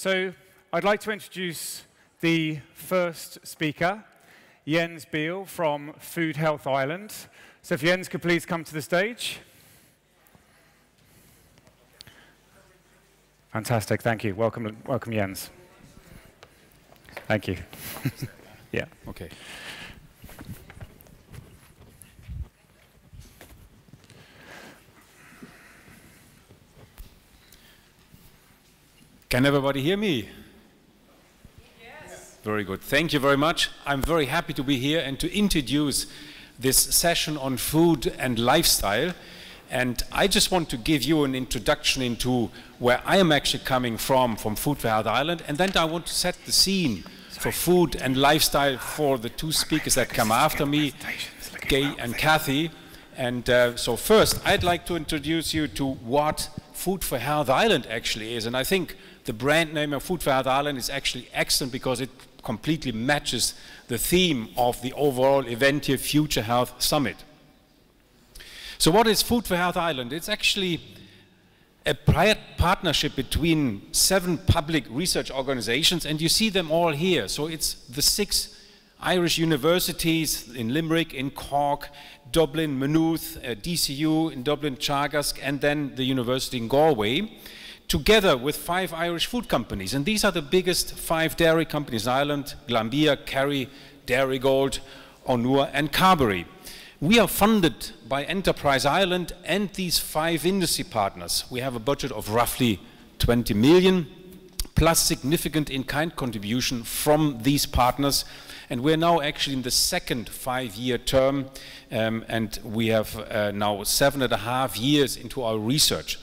So I'd like to introduce the first speaker, Jens Bleiel from Food Health Ireland. So if Jens could please come to the stage. Fantastic, thank you. Welcome, welcome Jens. Thank you. yeah, okay. Can everybody hear me? Yes. Very good. Thank you very much. I'm very happy to be here and to introduce this session on food and lifestyle. And I just want to give you an introduction into where I am actually coming from, from Food for Health Ireland. And then I want to set the scene for food and lifestyle for the two speakers that come after me, Gaye and Kathy. And uh, so first, I'd like to introduce you to what Food for Health Ireland actually is. And I think the brand name of Food for Health Ireland is actually excellent because it completely matches the theme of the overall event here, Future Health Summit. So what is Food for Health Ireland? It's actually a private partnership between seven public research organizations, and you see them all here. So it's the six Irish universities in Limerick, in Cork, Dublin, Maynooth, uh, DCU in Dublin, Teagasc, and then the university in Galway together with five Irish food companies. And these are the biggest five dairy companies Ireland, Glanbia, Kerry, Dairygold, Ornua and Carbery. We are funded by Enterprise Ireland and these five industry partners. We have a budget of roughly 20 million, plus significant in-kind contribution from these partners. And we're now actually in the second five-year term, um, and we have uh, now seven and a half years into our research.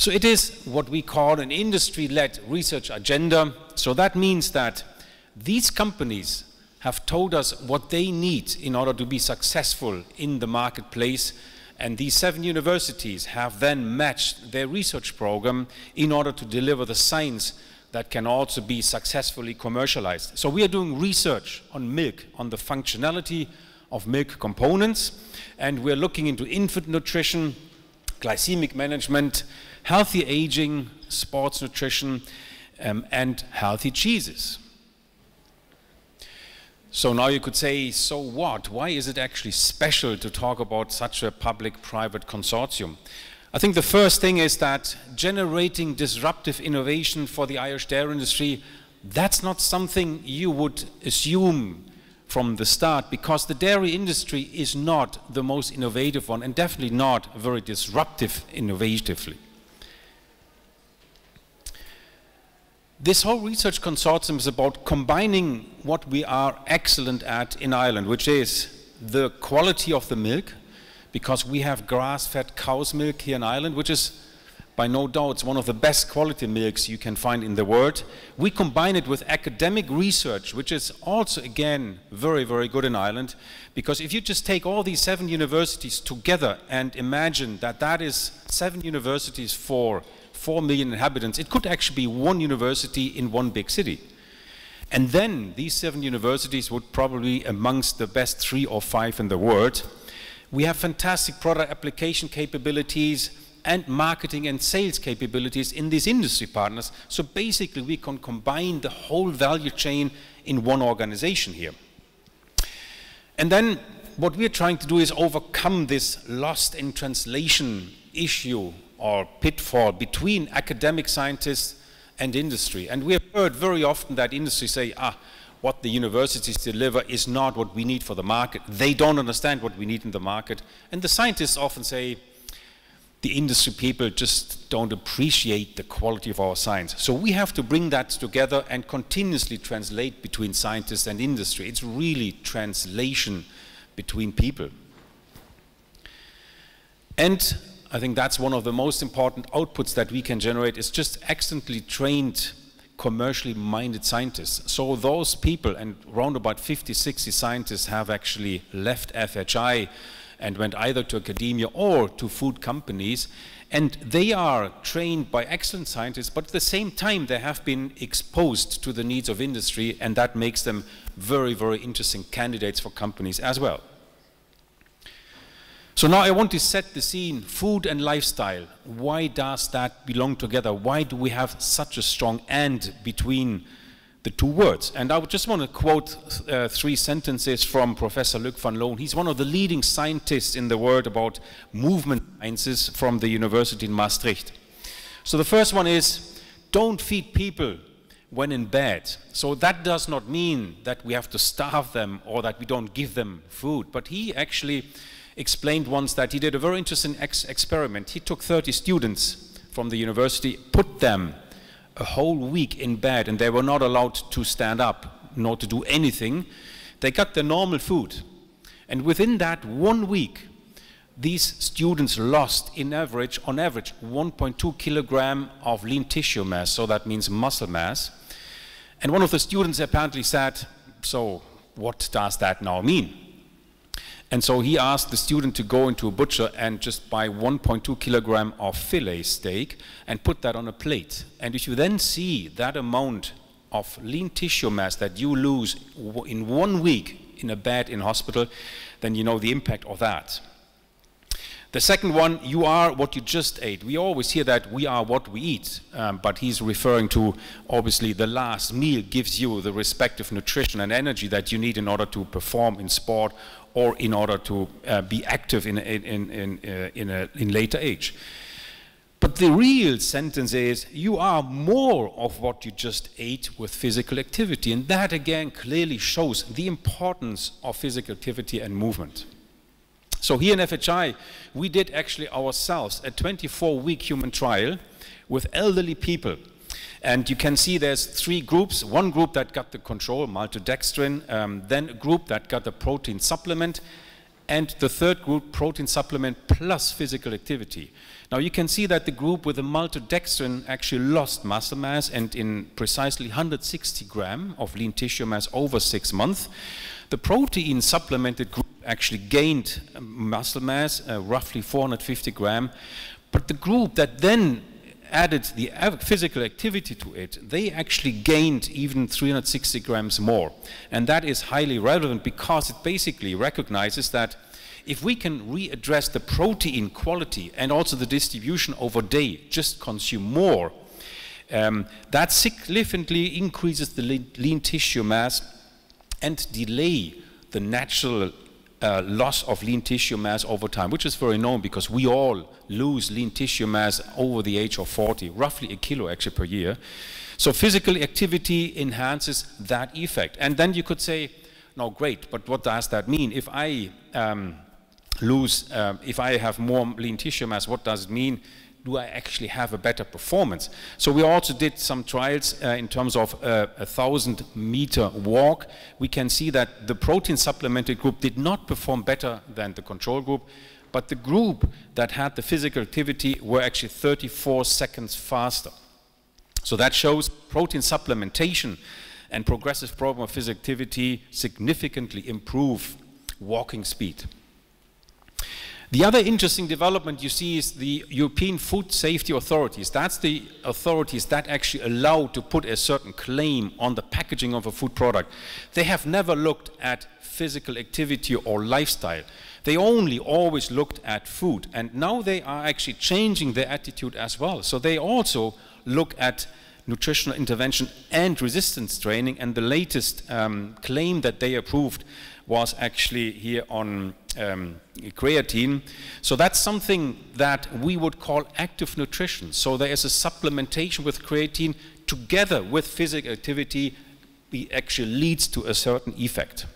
So it is what we call an industry-led research agenda. So that means that these companies have told us what they need in order to be successful in the marketplace and these seven universities have then matched their research program in order to deliver the science that can also be successfully commercialized. So we are doing research on milk, on the functionality of milk components, and we're looking into infant nutrition, glycemic management, healthy aging, sports nutrition, um, and healthy cheeses. So now you could say, so what? Why is it actually special to talk about such a public-private consortium? I think the first thing is that generating disruptive innovation for the Irish dairy industry, that's not something you would assume from the start because the dairy industry is not the most innovative one and definitely not very disruptive innovatively. This whole research consortium is about combining what we are excellent at in Ireland, which is the quality of the milk, because we have grass-fed cow's milk here in Ireland, which is by no doubt one of the best quality milks you can find in the world. We combine it with academic research, which is also, again, very, very good in Ireland, because if you just take all these seven universities together and imagine that that is seven universities for 4 million inhabitants, it could actually be one university in one big city. And then these seven universities would probably amongst the best three or five in the world. We have fantastic product application capabilities and marketing and sales capabilities in these industry partners. So basically we can combine the whole value chain in one organization here. And then what we're trying to do is overcome this lost in translation issue or pitfall between academic scientists and industry. And we have heard very often that industry say, ah, what the universities deliver is not what we need for the market. They don't understand what we need in the market. And the scientists often say, the industry people just don't appreciate the quality of our science. So we have to bring that together and continuously translate between scientists and industry. It's really translation between people. And I think that's one of the most important outputs that we can generate is just excellently trained, commercially minded scientists. So those people, and around about 50, 60 scientists have actually left FHI and went either to academia or to food companies. And they are trained by excellent scientists, but at the same time they have been exposed to the needs of industry and that makes them very, very interesting candidates for companies as well. So now I want to set the scene, food and lifestyle. Why does that belong together? Why do we have such a strong and between the two words? And I would just want to quote uh, three sentences from Professor Luc van Loon. He's one of the leading scientists in the world about movement sciences from the University in Maastricht. So the first one is, don't feed people when in bed. So that does not mean that we have to starve them or that we don't give them food. But he actually explained once that he did a very interesting ex experiment. He took 30 students from the university, put them a whole week in bed, and they were not allowed to stand up nor to do anything. They got the normal food. And within that one week, these students lost in average, on average, 1.2 kilogram of lean tissue mass, so that means muscle mass. And one of the students apparently said, so what does that now mean? And so he asked the student to go into a butcher and just buy 1.2 kilogram of fillet steak and put that on a plate. And if you then see that amount of lean tissue mass that you lose in one week in a bed in hospital, then you know the impact of that. The second one, you are what you just ate. We always hear that we are what we eat, um, but he's referring to obviously the last meal gives you the respective nutrition and energy that you need in order to perform in sport or in order to uh, be active in, in, in, uh, in, a, in later age. But the real sentence is you are more of what you just ate with physical activity. And that again clearly shows the importance of physical activity and movement. So here in FHI, we did actually ourselves a 24-week human trial with elderly people and you can see there's three groups. One group that got the control, maltodextrin, um, then a group that got the protein supplement, and the third group, protein supplement plus physical activity. Now you can see that the group with the maltodextrin actually lost muscle mass and in precisely 160 gram of lean tissue mass over six months. The protein supplemented group actually gained muscle mass, uh, roughly 450 gram, but the group that then added the physical activity to it, they actually gained even 360 grams more. And that is highly relevant because it basically recognizes that if we can readdress the protein quality and also the distribution over day, just consume more, um, that significantly increases the lean tissue mass and delay the natural uh, loss of lean tissue mass over time, which is very known because we all lose lean tissue mass over the age of 40, roughly a kilo actually per year. So physical activity enhances that effect. And then you could say, no, great, but what does that mean? If I um, lose, uh, if I have more lean tissue mass, what does it mean? Do I actually have a better performance? So we also did some trials uh, in terms of uh, a thousand meter walk. We can see that the protein supplemented group did not perform better than the control group, but the group that had the physical activity were actually 34 seconds faster. So that shows protein supplementation and progressive program of physical activity significantly improve walking speed. The other interesting development you see is the European Food Safety Authorities. That's the authorities that actually allow to put a certain claim on the packaging of a food product. They have never looked at physical activity or lifestyle. They only always looked at food. And now they are actually changing their attitude as well. So they also look at nutritional intervention and resistance training. And the latest um, claim that they approved was actually here on um, creatine. So that's something that we would call active nutrition. So there is a supplementation with creatine together with physical activity it actually leads to a certain effect.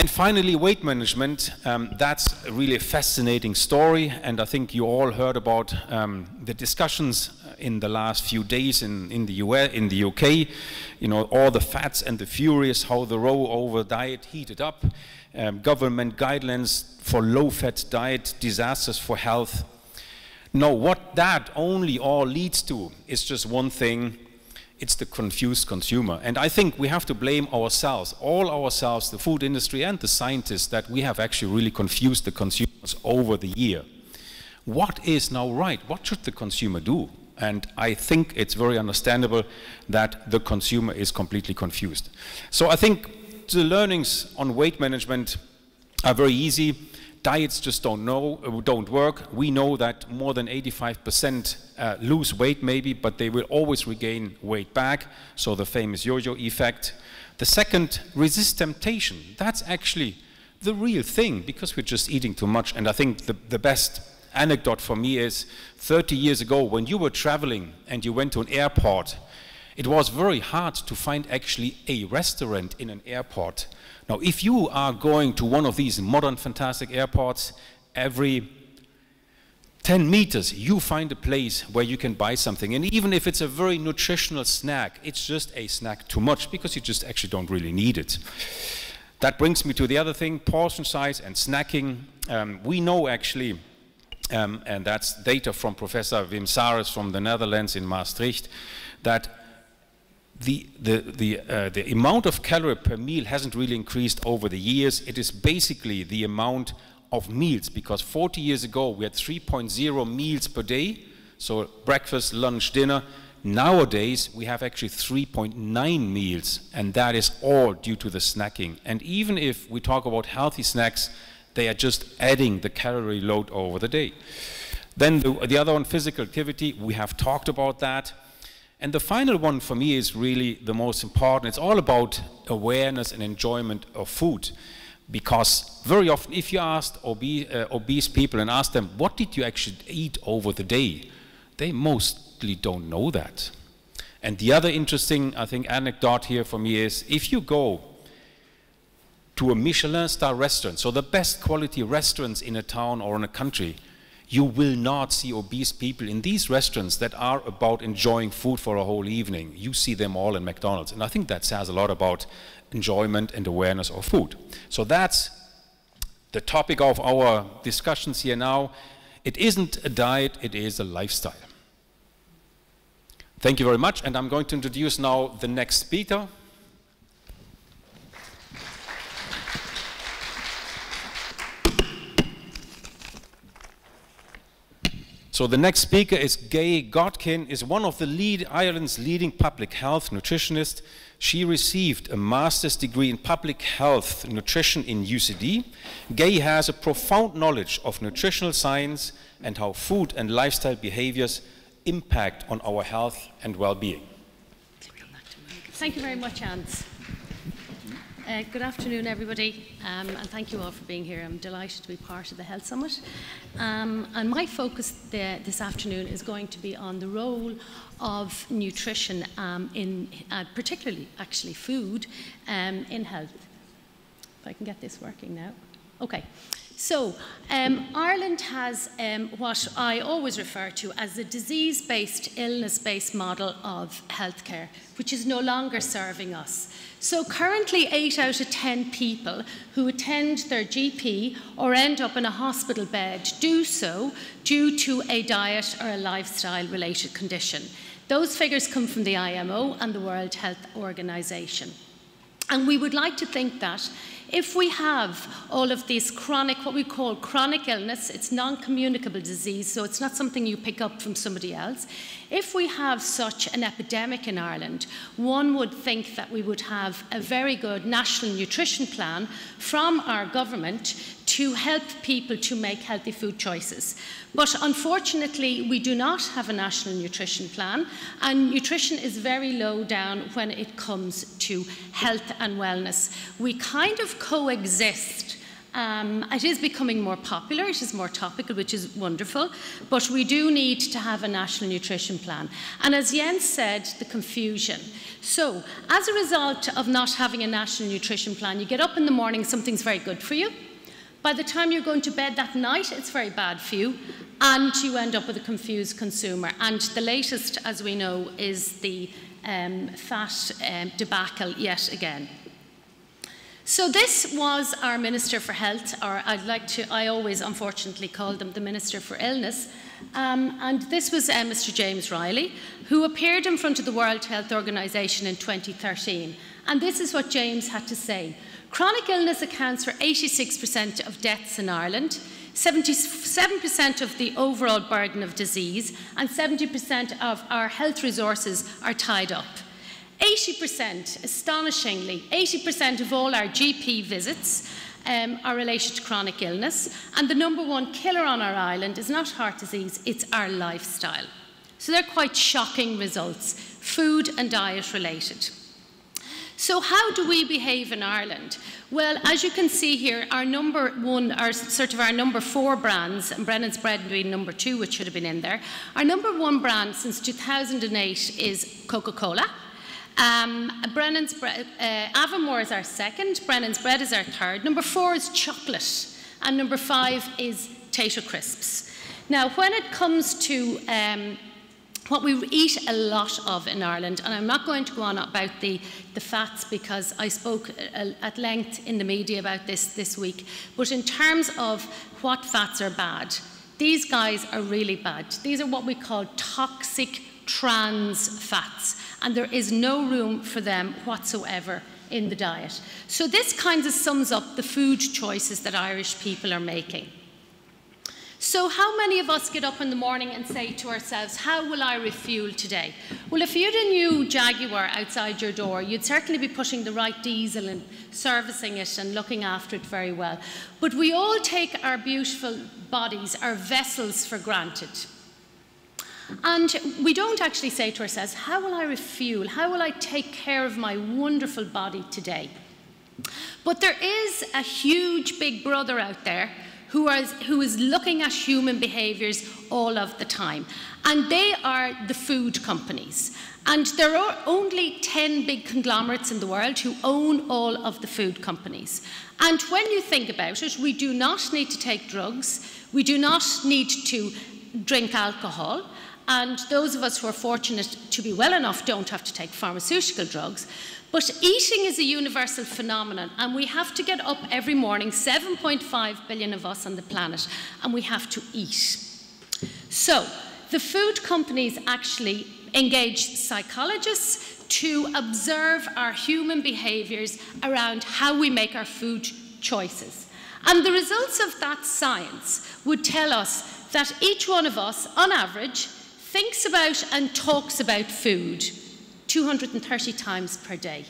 And finally, weight management. Um, that's a really a fascinating story, and I think you all heard about um, the discussions in the last few days in, in the US, in the UK. You know, all the fats and the furious, how the row over diet heated up, um, government guidelines for low-fat diet, disasters for health. No, what that only all leads to is just one thing, it's the confused consumer. And I think we have to blame ourselves, all ourselves, the food industry and the scientists, that we have actually really confused the consumers over the year. What is now right? What should the consumer do? And I think it's very understandable that the consumer is completely confused. So I think the learnings on weight management are very easy. Diets just don't know, don't work. We know that more than 85% uh, lose weight maybe, but they will always regain weight back. So the famous yo-yo effect. The second, resist temptation. That's actually the real thing because we're just eating too much. And I think the, the best anecdote for me is 30 years ago when you were traveling and you went to an airport, it was very hard to find actually a restaurant in an airport. Now, if you are going to one of these modern, fantastic airports, every 10 meters, you find a place where you can buy something. And even if it's a very nutritional snack, it's just a snack too much because you just actually don't really need it. That brings me to the other thing, portion size and snacking. Um, we know actually um, and that's data from Professor Wim Saris from the Netherlands in Maastricht, that the, the, the, uh, the amount of calorie per meal hasn't really increased over the years. It is basically the amount of meals, because 40 years ago we had 3.0 meals per day, so breakfast, lunch, dinner. Nowadays we have actually 3.9 meals, and that is all due to the snacking. And even if we talk about healthy snacks, they are just adding the calorie load over the day. Then the, the other one, physical activity, we have talked about that. And the final one for me is really the most important. It's all about awareness and enjoyment of food. Because very often, if you ask obese, uh, obese people and ask them, what did you actually eat over the day? They mostly don't know that. And the other interesting, I think, anecdote here for me is if you go to a Michelin star restaurant, so the best quality restaurants in a town or in a country, you will not see obese people in these restaurants that are about enjoying food for a whole evening. You see them all in McDonald's. And I think that says a lot about enjoyment and awareness of food. So that's the topic of our discussions here now. It isn't a diet, it is a lifestyle. Thank you very much, and I'm going to introduce now the next speaker. So the next speaker is Gaye Godkin, is one of the lead, Ireland's leading public health nutritionists. She received a master's degree in public health nutrition in UCD. Gaye has a profound knowledge of nutritional science and how food and lifestyle behaviors impact on our health and well-being. Thank you very much, Hans. Uh, good afternoon, everybody, um, and thank you all for being here. I'm delighted to be part of the Health Summit. Um, and my focus this afternoon is going to be on the role of nutrition um, in, uh, particularly actually food, um, in health. If I can get this working now. Okay. So, um, Ireland has um, what I always refer to as the disease based, illness based model of healthcare, which is no longer serving us. So currently, 8 out of 10 people who attend their GP or end up in a hospital bed do so due to a diet or a lifestyle related condition. Those figures come from the IMO and the World Health Organization. And we would like to think that if we have all of these chronic, what we call chronic illness, it's non-communicable disease, so it's not something you pick up from somebody else. If we have such an epidemic in Ireland, one would think that we would have a very good national nutrition plan from our government to help people to make healthy food choices. But unfortunately, we do not have a national nutrition plan, and nutrition is very low down when it comes to health and wellness. We kind of coexist Um, it is becoming more popular, it is more topical, which is wonderful, but we do need to have a national nutrition plan. And as Jens said, the confusion. So, as a result of not having a national nutrition plan, you get up in the morning, something's very good for you. By the time you're going to bed that night, it's very bad for you, and you end up with a confused consumer. And the latest, as we know, is the um, fat um, debacle yet again. So this was our Minister for Health, or I'd like to, I always unfortunately call them the Minister for Illness. Um, and this was uh, Mr. James Reilly, who appeared in front of the World Health Organization in 2013. And this is what James had to say. Chronic illness accounts for 86% of deaths in Ireland, 77% of the overall burden of disease, and 70% of our health resources are tied up. 80%, astonishingly, 80% of all our GP visits um, are related to chronic illness. And the number one killer on our island is not heart disease, it's our lifestyle. So they're quite shocking results, food and diet related. So how do we behave in Ireland? Well, as you can see here, our number one, our sort of our number four brands, and Brennan's Bread being number two, which should have been in there. Our number one brand since 2008 is Coca-Cola. Um, Brennan's Bread, uh, Avonmore is our second, Brennan's Bread is our third. Number four is chocolate, and number five is Tayto Crisps. Now, when it comes to um, what we eat a lot of in Ireland, and I'm not going to go on about the, the fats because I spoke at length in the media about this this week, but in terms of what fats are bad, these guys are really bad. These are what we call toxic trans fats, and there is no room for them whatsoever in the diet. So this kind of sums up the food choices that Irish people are making. So how many of us get up in the morning and say to ourselves, how will I refuel today? Well, if you had a new Jaguar outside your door, you'd certainly be putting the right diesel and servicing it and looking after it very well. But we all take our beautiful bodies, our vessels for granted. And we don't actually say to ourselves, how will I refuel? How will I take care of my wonderful body today? But there is a huge big brother out there who, are, who is looking at human behaviours all of the time. And they are the food companies. And there are only 10 big conglomerates in the world who own all of the food companies. And when you think about it, we do not need to take drugs, we do not need to drink alcohol, and those of us who are fortunate to be well enough don't have to take pharmaceutical drugs. But eating is a universal phenomenon, and we have to get up every morning, 7.5 billion of us on the planet, and we have to eat. So, the food companies actually engage psychologists to observe our human behaviours around how we make our food choices. And the results of that science would tell us that each one of us, on average, thinks about and talks about food 230 times per day.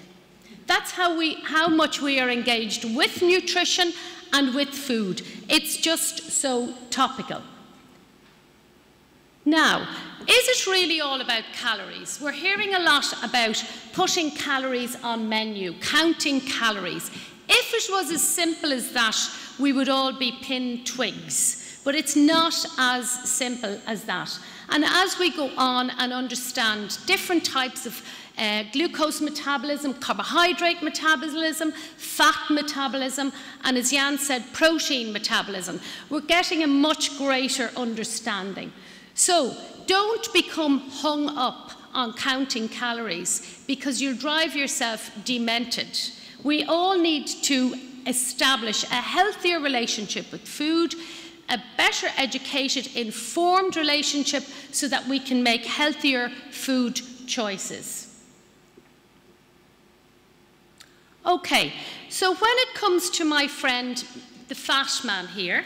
That's how, we, how much we are engaged with nutrition and with food. It's just so topical. Now, is it really all about calories? We're hearing a lot about putting calories on menu, counting calories. If it was as simple as that, we would all be pinned twigs. But it's not as simple as that. And as we go on and understand different types of uh, glucose metabolism, carbohydrate metabolism, fat metabolism, and as Jan said, protein metabolism, we're getting a much greater understanding. So don't become hung up on counting calories because you'll drive yourself demented. We all need to establish a healthier relationship with food, a better educated, informed relationship so that we can make healthier food choices. Okay, so when it comes to my friend, the fat man here,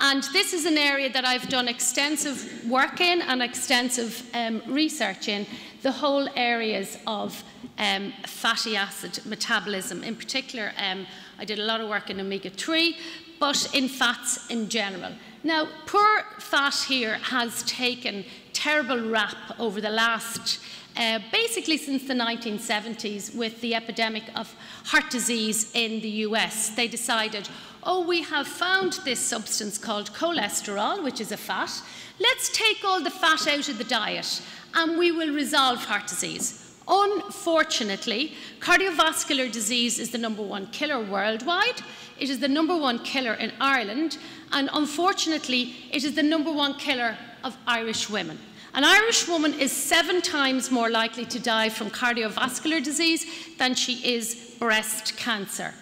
and this is an area that I've done extensive work in and extensive um, research in, the whole areas of um, fatty acid metabolism. In particular, um, I did a lot of work in omega-3, but in fats in general. Now, poor fat here has taken terrible rap over the last, uh, basically since the 1970s with the epidemic of heart disease in the US. They decided, oh, we have found this substance called cholesterol, which is a fat. Let's take all the fat out of the diet and we will resolve heart disease. Unfortunately, cardiovascular disease is the number one killer worldwide. It is the number one killer in Ireland, and unfortunately, it is the number one killer of Irish women. An Irish woman is seven times more likely to die from cardiovascular disease than she is breast cancer.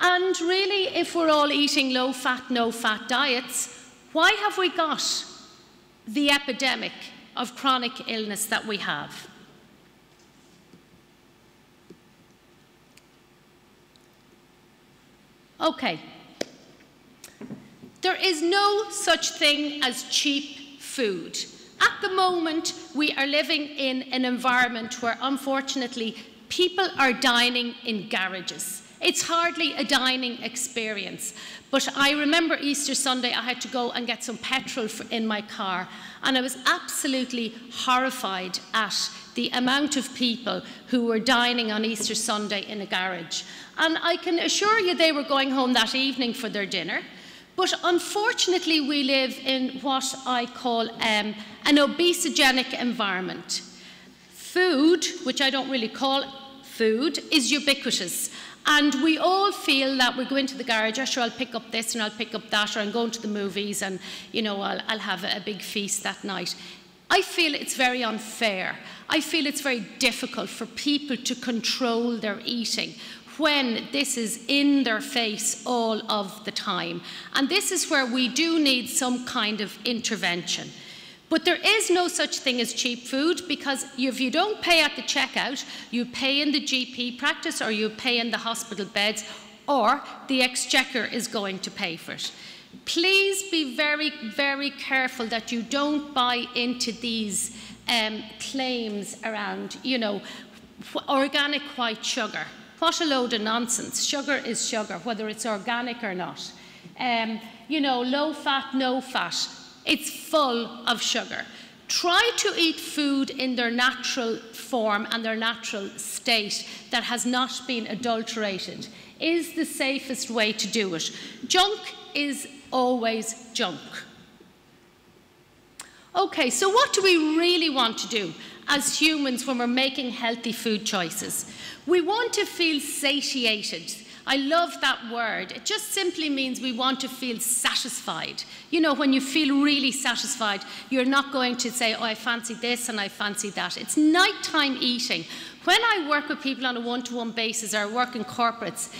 And really, if we're all eating low fat, no fat diets, why have we got the epidemic of chronic illness that we have? Okay. There is no such thing as cheap food. At the moment, we are living in an environment where, unfortunately, people are dining in garages. It's hardly a dining experience. But I remember Easter Sunday, I had to go and get some petrol for, in my car, and I was absolutely horrified at the amount of people who were dining on Easter Sunday in a garage. And I can assure you they were going home that evening for their dinner. But unfortunately, we live in what I call um, an obesogenic environment. Food, which I don't really call food, is ubiquitous. And we all feel that we go into the garage, oh, sure, I'll pick up this and I'll pick up that, or I'm going to the movies and, you know, I'll, I'll have a, a big feast that night. I feel it's very unfair. I feel it's very difficult for people to control their eating when this is in their face all of the time. And this is where we do need some kind of intervention. But there is no such thing as cheap food because if you don't pay at the checkout, you pay in the GP practice or you pay in the hospital beds, or the exchequer is going to pay for it. Please be very, very careful that you don't buy into these um, claims around, you know, organic white sugar. What a load of nonsense. Sugar is sugar, whether it's organic or not. Um, you know, low fat, no fat. It's full of sugar. Try to eat food in their natural form and their natural state that has not been adulterated is the safest way to do it. Junk is always junk. Okay, so what do we really want to do as humans when we're making healthy food choices? We want to feel satiated. I love that word. It just simply means we want to feel satisfied. You know, when you feel really satisfied, you're not going to say, oh, I fancy this and I fancy that. It's nighttime eating. When I work with people on a one to one basis or work in corporates,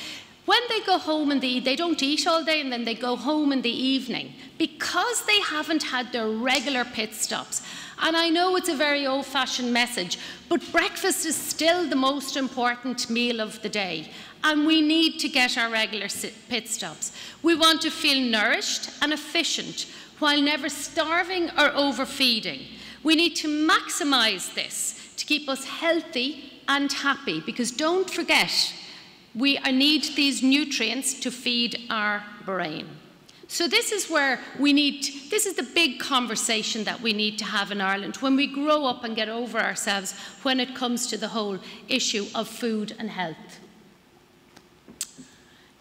when they go home in the they don't eat all day and then they go home in the evening because they haven't had their regular pit stops. And I know it's a very old fashioned message, but breakfast is still the most important meal of the day. And we need to get our regular pit stops. We want to feel nourished and efficient while never starving or overfeeding. We need to maximize this to keep us healthy and happy because don't forget, we need these nutrients to feed our brain. So this is where we need, this is the big conversation that we need to have in Ireland when we grow up and get over ourselves when it comes to the whole issue of food and health.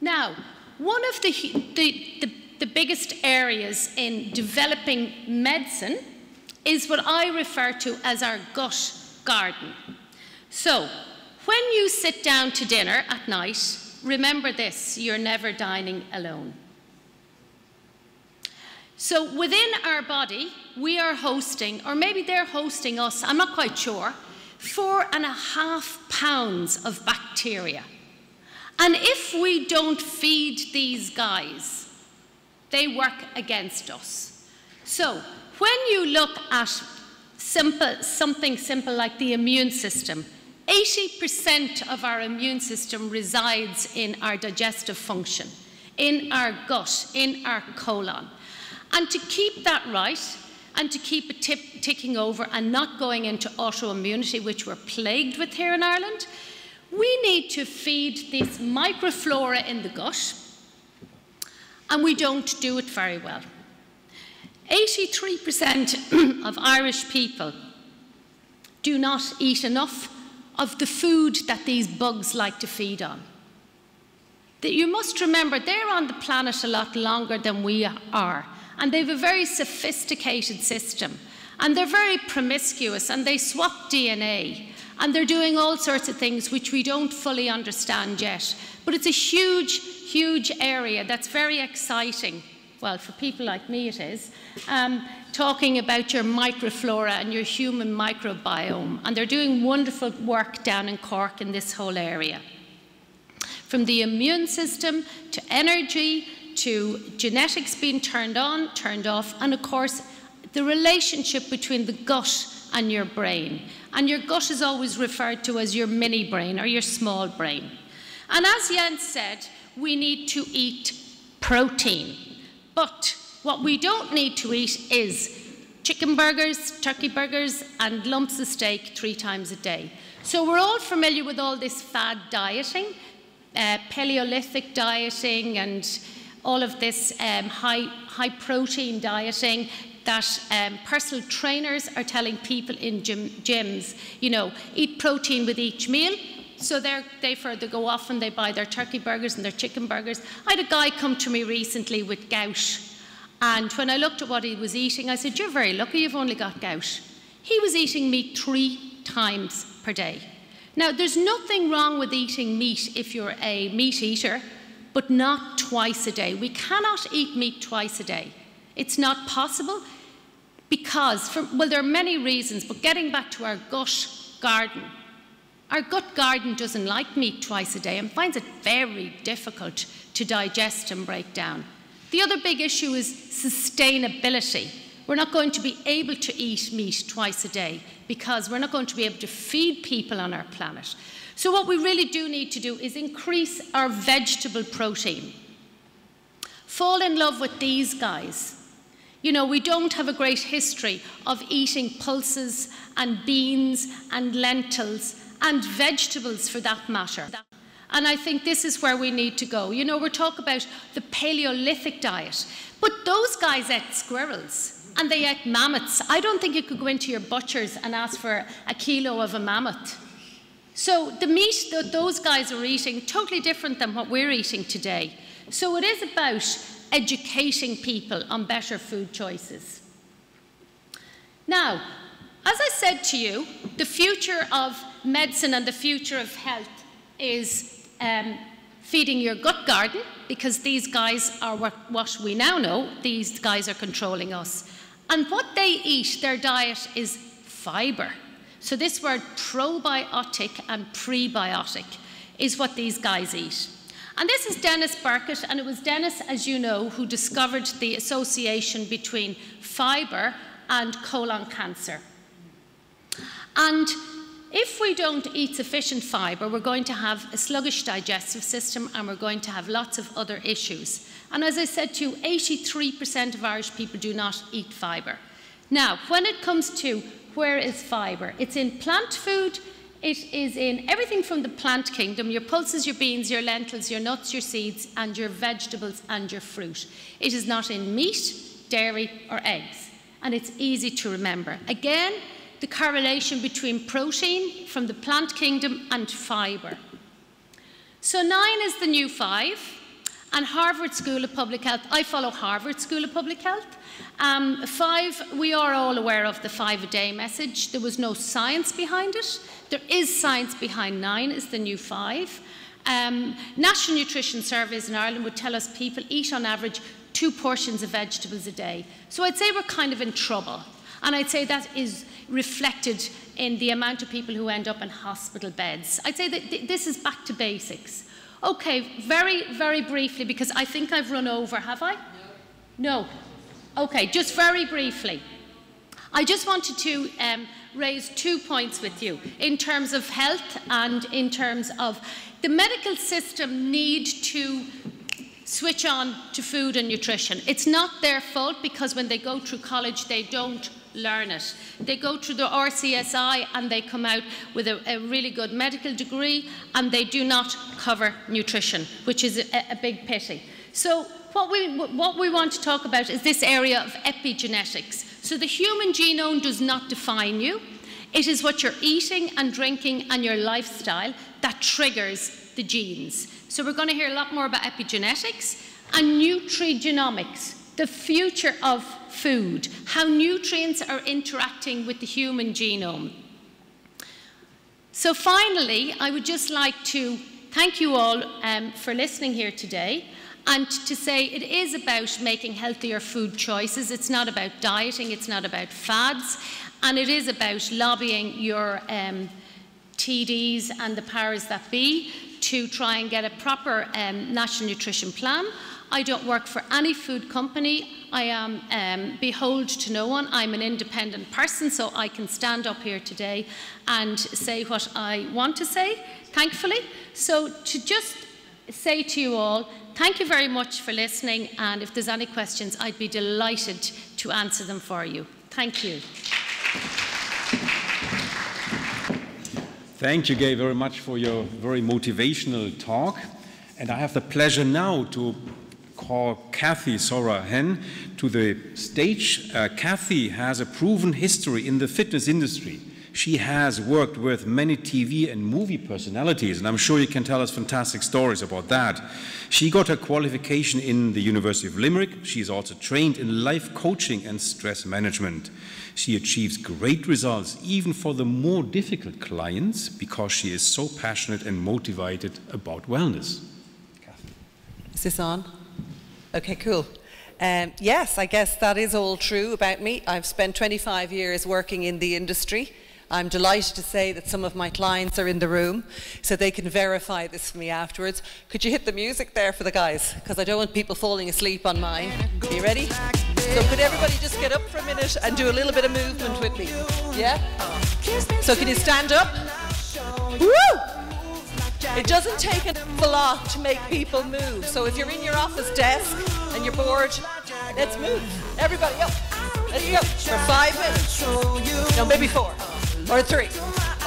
Now, one of the, the, the, the biggest areas in developing medicine is what I refer to as our gut garden. So, when you sit down to dinner at night, remember this you're never dining alone. So within our body, we are hosting, or maybe they're hosting us, I'm not quite sure, four and a half pounds of bacteria. And if we don't feed these guys, they work against us. So when you look at simple, something simple like the immune system, 80% of our immune system resides in our digestive function, in our gut, in our colon. And to keep that right, and to keep it ticking over and not going into autoimmunity, which we're plagued with here in Ireland, we need to feed this microflora in the gut, and we don't do it very well. 83% of Irish people do not eat enough of the food that these bugs like to feed on. That you must remember they're on the planet a lot longer than we are, and they have a very sophisticated system, and they're very promiscuous, and they swap DNA, and they're doing all sorts of things which we don't fully understand yet. But it's a huge, huge area that's very exciting. Well, for people like me, it is. Um, talking about your microflora and your human microbiome. And they're doing wonderful work down in Cork in this whole area. From the immune system to energy to genetics being turned on, turned off, and of course, the relationship between the gut and your brain. And your gut is always referred to as your mini brain or your small brain. And as Jens said, we need to eat protein. But what we don't need to eat is chicken burgers, turkey burgers, and lumps of steak three times a day. So we're all familiar with all this fad dieting. uh, Paleolithic dieting and all of this um, high, high protein dieting that um, personal trainers are telling people in gym, gyms, you know, eat protein with each meal. So they further go off and they buy their turkey burgers and their chicken burgers. I had a guy come to me recently with gout. And when I looked at what he was eating, I said, You're very lucky you've only got gout. He was eating meat three times per day. Now, there's nothing wrong with eating meat if you're a meat eater, but not twice a day. We cannot eat meat twice a day. It's not possible. Because, for, well, there are many reasons, but getting back to our gut garden, our gut garden doesn't like meat twice a day and finds it very difficult to digest and break down. The other big issue is sustainability. We're not going to be able to eat meat twice a day because we're not going to be able to feed people on our planet. So, what we really do need to do is increase our vegetable protein. Fall in love with these guys. You know, we don't have a great history of eating pulses and beans and lentils and vegetables for that matter. And I think this is where we need to go. You know, we're talking about the Paleolithic diet, but those guys ate squirrels and they ate mammoths. I don't think you could go into your butcher's and ask for a kilo of a mammoth. So the meat that those guys are eating, totally different than what we're eating today. So it is about educating people on better food choices. Now, as I said to you, the future of medicine and the future of health is um, feeding your gut garden, because these guys are what, we now know, these guys are controlling us. And what they eat, their diet, is fibre. So this word probiotic and prebiotic is what these guys eat. And this is Denis Burkitt, and it was Denis, as you know, who discovered the association between fibre and colon cancer. And if we don't eat sufficient fibre, we're going to have a sluggish digestive system and we're going to have lots of other issues. And as I said to you, 83% of Irish people do not eat fibre. Now, when it comes to where is fibre, it's in plant food, it is in everything from the plant kingdom your pulses, your beans, your lentils, your nuts, your seeds, and your vegetables and your fruit. It is not in meat, dairy, or eggs. And it's easy to remember. Again, the correlation between protein from the plant kingdom and fibre. So, nine is the new five, and Harvard School of Public Health. I follow Harvard School of Public Health. Um, five, we are all aware of the five-a-day message. There was no science behind it. There is science behind nine is the new five. Um, national nutrition surveys in Ireland would tell us people eat on average two portions of vegetables a day. So I'd say we're kind of in trouble. And I'd say that is reflected in the amount of people who end up in hospital beds. I'd say that th this is back to basics. Okay, very, very briefly, because I think I've run over, have I? No. no. Okay, just very briefly. I just wanted to um, raise two points with you in terms of health and in terms of the medical system need to switch on to food and nutrition. It's not their fault because when they go through college they don't learn it. They go through the RCSI and they come out with a, a really good medical degree and they do not cover nutrition, which is a, a big pity. So what we, what we want to talk about is this area of epigenetics. So the human genome does not define you. It is what you're eating and drinking and your lifestyle that triggers the genes. So we're going to hear a lot more about epigenetics and nutrigenomics, the future of food, how nutrients are interacting with the human genome. So finally, I would just like to thank you all um, for listening here today and to say it is about making healthier food choices. It's not about dieting, it's not about fads, and it is about lobbying your um, TDs and the powers that be to try and get a proper um, national nutrition plan. I don't work for any food company. I am um, behold to no one. I'm an independent person, so I can stand up here today and say what I want to say, thankfully. So to just say to you all, thank you very much for listening, and if there's any questions, I'd be delighted to answer them for you. Thank you. Thank you, Gaye, very much for your very motivational talk. And I have the pleasure now to call Kathy Sora Hen to the stage. Uh, Kathy has a proven history in the fitness industry. She has worked with many TV and movie personalities, and I'm sure you can tell us fantastic stories about that. She got her qualification in the University of Limerick. She is also trained in life coaching and stress management. She achieves great results even for the more difficult clients because she is so passionate and motivated about wellness. Is this on? Okay, cool. Um, yes, I guess that is all true about me. I've spent 25 years working in the industry. I'm delighted to say that some of my clients are in the room so they can verify this for me afterwards. Could you hit the music there for the guys? Because I don't want people falling asleep on mine. Are you ready? So could everybody just get up for a minute and do a little bit of movement with me? Yeah? So can you stand up? Woo! It doesn't take a lot to make people move. So if you're in your office desk and you're bored, let's move. Everybody up. Let's go. For five minutes. No, maybe four or three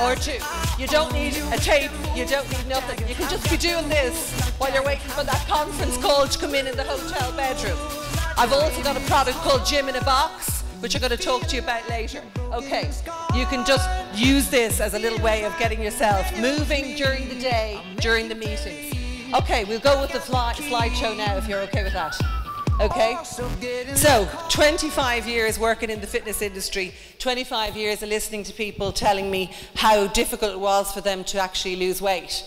or two. You don't need a tape, you don't need nothing. You can just be doing this while you're waiting for that conference call to come in in the hotel bedroom. I've also got a product called Gym in a Box, which I'm going to talk to you about later. Okay, you can just use this as a little way of getting yourself moving during the day, during the meetings. Okay, we'll go with the slideshow now if you're okay with that. Okay? So, 25 years working in the fitness industry, 25 years of listening to people telling me how difficult it was for them to actually lose weight.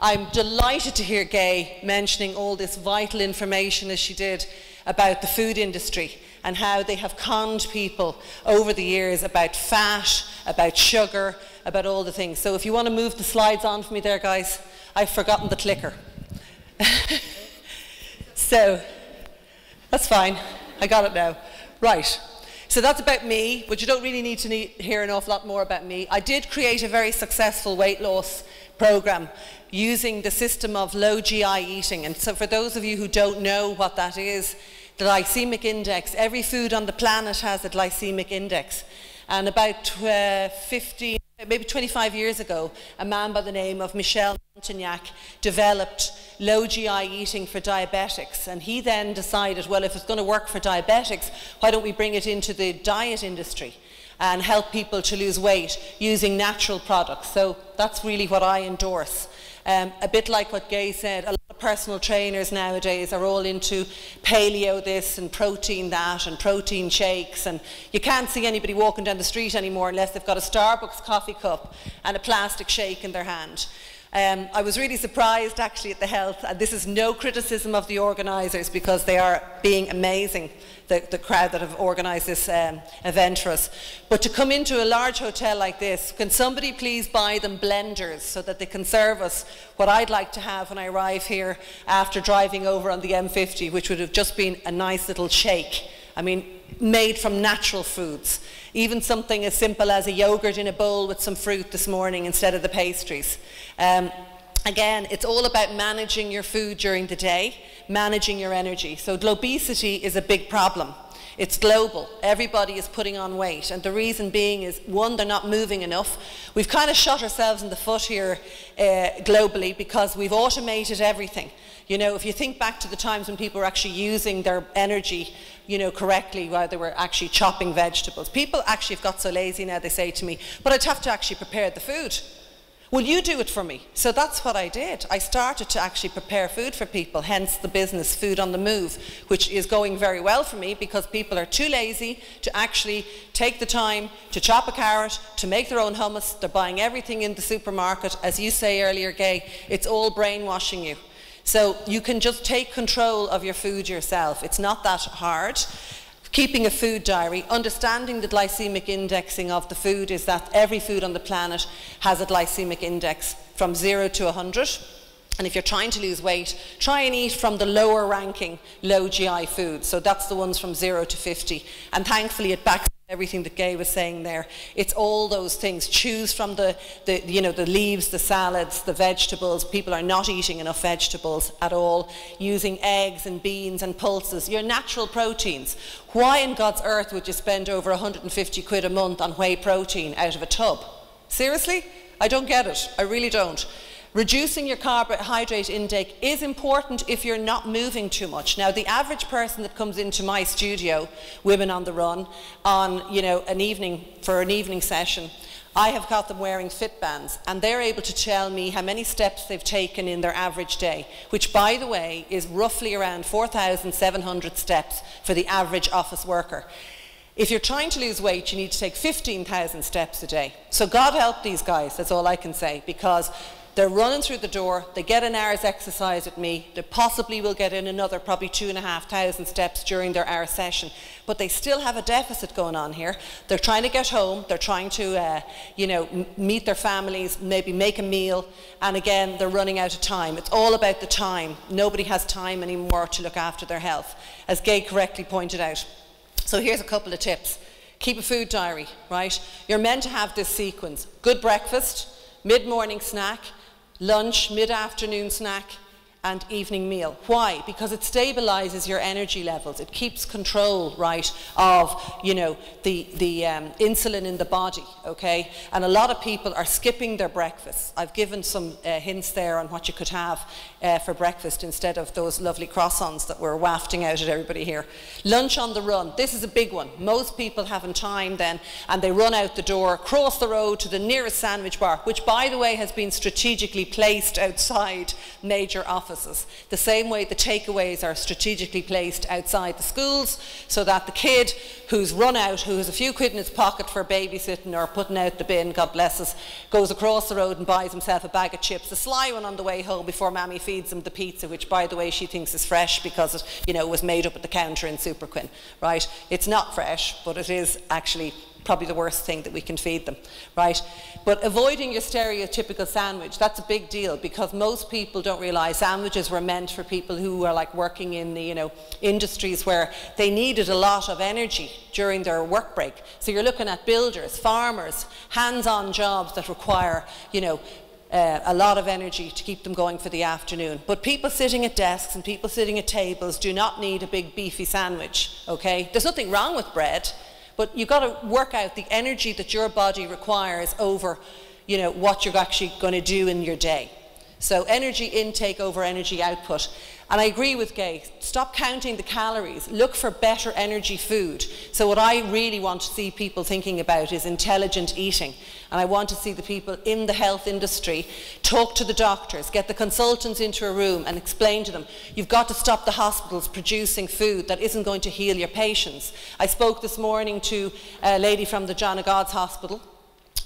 I'm delighted to hear Gaye mentioning all this vital information as she did about the food industry and how they have conned people over the years about fat, about sugar, about all the things. So if you want to move the slides on for me there, guys, I've forgotten the clicker. so, that's fine. I got it now. Right. So that's about me, but you don't really need to need, hear an awful lot more about me. I did create a very successful weight loss program using the system of low GI eating. And so for those of you who don't know what that is, the glycemic index, every food on the planet has a glycemic index. And about uh, 15, maybe 25 years ago, a man by the name of Michel Montignac developed low GI eating for diabetics. And he then decided, well, if it's going to work for diabetics, why don't we bring it into the diet industry? and help people to lose weight using natural products. So that's really what I endorse. Um, a bit like what Gaye said, personal trainers nowadays are all into paleo this and protein that and protein shakes and you can't see anybody walking down the street anymore unless they've got a Starbucks coffee cup and a plastic shake in their hand. Um, I was really surprised actually at the health, and this is no criticism of the organisers because they are being amazing, the, the crowd that have organised this um, event for us. But to come into a large hotel like this, can somebody please buy them blenders so that they can serve us what I'd like to have when I arrive here after driving over on the M50, which would have just been a nice little shake. I mean, made from natural foods. Even something as simple as a yogurt in a bowl with some fruit this morning instead of the pastries. Um, again, it's all about managing your food during the day, managing your energy. So obesity is a big problem. It's global. Everybody is putting on weight. And the reason being is, one, they're not moving enough. We've kind of shot ourselves in the foot here uh, globally because we've automated everything. You know, if you think back to the times when people were actually using their energy, you know, correctly while they were actually chopping vegetables, people actually have got so lazy now they say to me, but I'd have to actually prepare the food. Will you do it for me? So that's what I did. I started to actually prepare food for people, hence the business Food on the Move, which is going very well for me because people are too lazy to actually take the time to chop a carrot, to make their own hummus. They're buying everything in the supermarket. As you say earlier, Gaye, it's all brainwashing you. So you can just take control of your food yourself. It's not that hard keeping a food diary, understanding the glycemic indexing of the food is that every food on the planet has a glycemic index from 0 to 100. And if you're trying to lose weight, try and eat from the lower ranking low GI foods. So that's the ones from 0 to 50. And thankfully it backs everything that Gaye was saying there. It's all those things. Choose from the, the, you know, the leaves, the salads, the vegetables. People are not eating enough vegetables at all. Using eggs and beans and pulses, your natural proteins. Why in God's earth would you spend over 150 quid a month on whey protein out of a tub? Seriously? I don't get it. I really don't. Reducing your carbohydrate intake is important if you're not moving too much. Now, the average person that comes into my studio, Women on the Run, on you know an evening for an evening session, I have got them wearing Fitbands, and they're able to tell me how many steps they've taken in their average day, which, by the way, is roughly around 4,700 steps for the average office worker. If you're trying to lose weight, you need to take 15,000 steps a day. So God help these guys, that's all I can say, because they're running through the door, they get an hour's exercise with me, they possibly will get in another probably two and a half thousand steps during their hour session. But they still have a deficit going on here. They're trying to get home, they're trying to, uh, you know, meet their families, maybe make a meal, and again, they're running out of time. It's all about the time. Nobody has time anymore to look after their health, as Gaye correctly pointed out. So here's a couple of tips. Keep a food diary, right? You're meant to have this sequence. Good breakfast, mid-morning snack, lunch, mid-afternoon snack, and evening meal. Why? Because it stabilizes your energy levels. It keeps control, right, of, you know, the, the um, insulin in the body, okay? And a lot of people are skipping their breakfast. I've given some uh, hints there on what you could have uh, for breakfast instead of those lovely croissants that we're wafting out at everybody here. Lunch on the run. This is a big one. Most people haven't time then, and they run out the door, cross the road to the nearest sandwich bar, which, by the way, has been strategically placed outside major offices offices. The same way the takeaways are strategically placed outside the schools so that the kid who's run out, who has a few quid in his pocket for babysitting or putting out the bin, God bless us, goes across the road and buys himself a bag of chips, a sly one on the way home before mammy feeds him the pizza, which by the way she thinks is fresh because it you know, was made up at the counter in Superquinn. Right? It's not fresh, but it is actually probably the worst thing that we can feed them, right? But avoiding your stereotypical sandwich, that's a big deal because most people don't realise sandwiches were meant for people who were like working in the, you know, industries where they needed a lot of energy during their work break. So you're looking at builders, farmers, hands-on jobs that require, you know, uh, a lot of energy to keep them going for the afternoon. But people sitting at desks and people sitting at tables do not need a big beefy sandwich, okay? There's nothing wrong with bread. But you've got to work out the energy that your body requires over you know, what you're actually going to do in your day. So energy intake over energy output. And I agree with Gaye. Stop counting the calories. Look for better energy food. So what I really want to see people thinking about is intelligent eating. And I want to see the people in the health industry talk to the doctors, get the consultants into a room and explain to them, you've got to stop the hospitals producing food that isn't going to heal your patients. I spoke this morning to a lady from the John of God's Hospital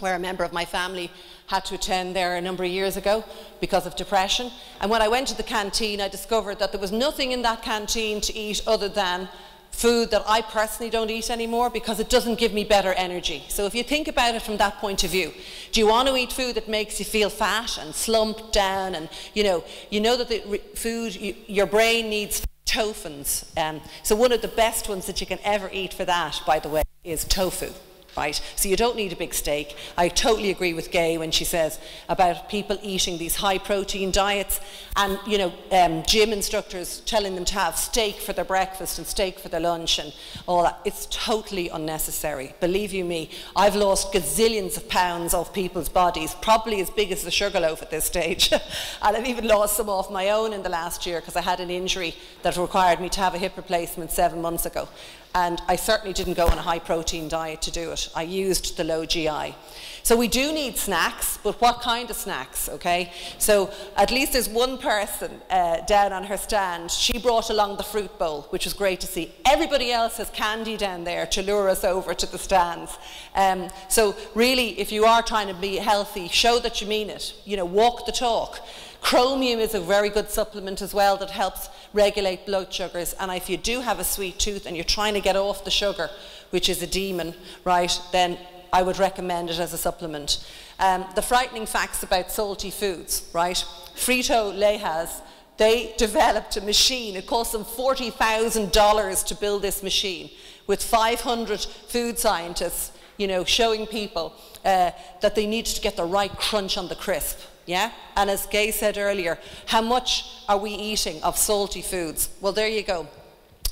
where a member of my family had to attend there a number of years ago because of depression. And when I went to the canteen, I discovered that there was nothing in that canteen to eat other than food that I personally don't eat anymore because it doesn't give me better energy. So if you think about it from that point of view, do you want to eat food that makes you feel fat and slumped down and you know, you know that the food, you, your brain needs tofans. Um, so one of the best ones that you can ever eat for that, by the way, is tofu right? So you don't need a big steak. I totally agree with Gaye when she says about people eating these high protein diets and, you know, um, gym instructors telling them to have steak for their breakfast and steak for their lunch and all that. It's totally unnecessary. Believe you me, I've lost gazillions of pounds off people's bodies, probably as big as the Sugarloaf at this stage. and I've even lost some off my own in the last year because I had an injury that required me to have a hip replacement seven months ago and I certainly didn't go on a high protein diet to do it. I used the low GI. So we do need snacks, but what kind of snacks, okay? So at least there's one person uh, down on her stand. She brought along the fruit bowl, which was great to see. Everybody else has candy down there to lure us over to the stands. Um, so really, if you are trying to be healthy, show that you mean it. You know, walk the talk. Chromium is a very good supplement as well that helps regulate blood sugars. And if you do have a sweet tooth and you're trying to get off the sugar, which is a demon, right, then I would recommend it as a supplement. Um, the frightening facts about salty foods, right? Frito Lay's, they developed a machine. It cost them $40,000 to build this machine with 500 food scientists, you know, showing people uh, that they need to get the right crunch on the crisp. Yeah? And as Gaye said earlier, how much are we eating of salty foods? Well, there you go.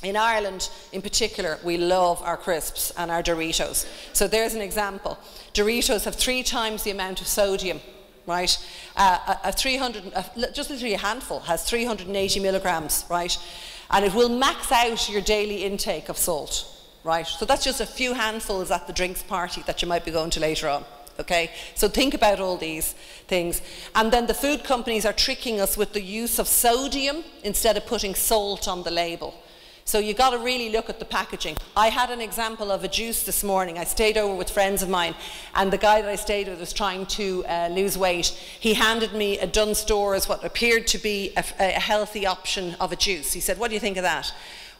In Ireland, in particular, we love our crisps and our Doritos. So there's an example. Doritos have three times the amount of sodium right? Uh, a, a 300, a, just literally a handful has 380 milligrams, right? And it will max out your daily intake of salt, right? So that's just a few handfuls at the drinks party that you might be going to later on. Okay, so think about all these things. And then the food companies are tricking us with the use of sodium instead of putting salt on the label. So you've got to really look at the packaging. I had an example of a juice this morning. I stayed over with friends of mine, and the guy that I stayed with was trying to uh, lose weight. He handed me a Dunnes Stores, what appeared to be a, a healthy option of a juice. He said, What do you think of that?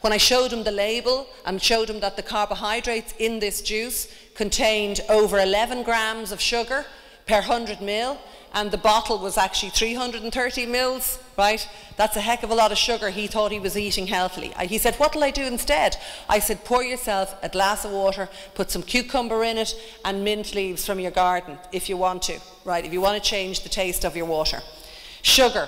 When I showed him the label and showed him that the carbohydrates in this juice contained over 11 grams of sugar per 100 mil, and the bottle was actually 330 mils, right? That's a heck of a lot of sugar. He thought he was eating healthily. He said, What'll I do instead? I said, Pour yourself a glass of water, put some cucumber in it, and mint leaves from your garden if you want to, right? If you want to change the taste of your water. Sugar,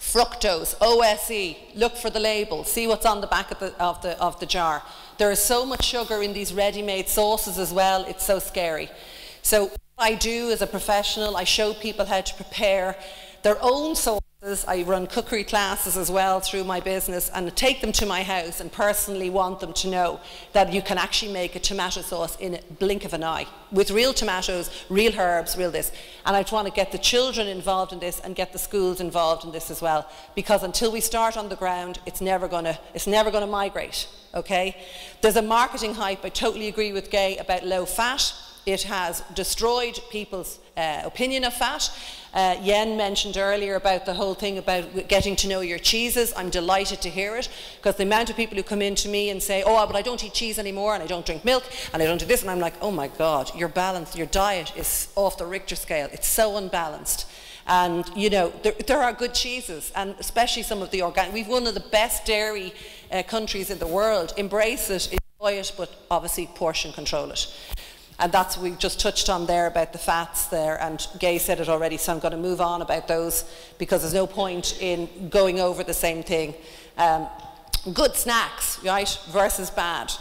fructose, OSE, look for the label, see what's on the back of the, of the, of the jar. There is so much sugar in these ready made sauces as well, it's so scary. So what I do as a professional, I show people how to prepare their own sauces. I run cookery classes as well through my business and take them to my house and personally want them to know that you can actually make a tomato sauce in a blink of an eye with real tomatoes, real herbs, real this. And I want to get the children involved in this and get the schools involved in this as well because until we start on the ground, it's never going to, it's never going to migrate. Okay? There's a marketing hype. I totally agree with Gaye about low fat. It has destroyed people's uh, opinion of fat. Uh, Yen mentioned earlier about the whole thing about getting to know your cheeses. I'm delighted to hear it because the amount of people who come in to me and say, oh, but I don't eat cheese anymore and I don't drink milk and I don't do this. And I'm like, oh my God, your balance, your diet is off the Richter scale. It's so unbalanced. And, you know, there, there are good cheeses, and especially some of the organic. We've one of the best dairy uh, countries in the world. Embrace it, enjoy it, but obviously portion control it. And that's, we just touched on there about the fats there, and Gaye said it already, so I'm going to move on about those because there's no point in going over the same thing. Um, good snacks, right, versus bad.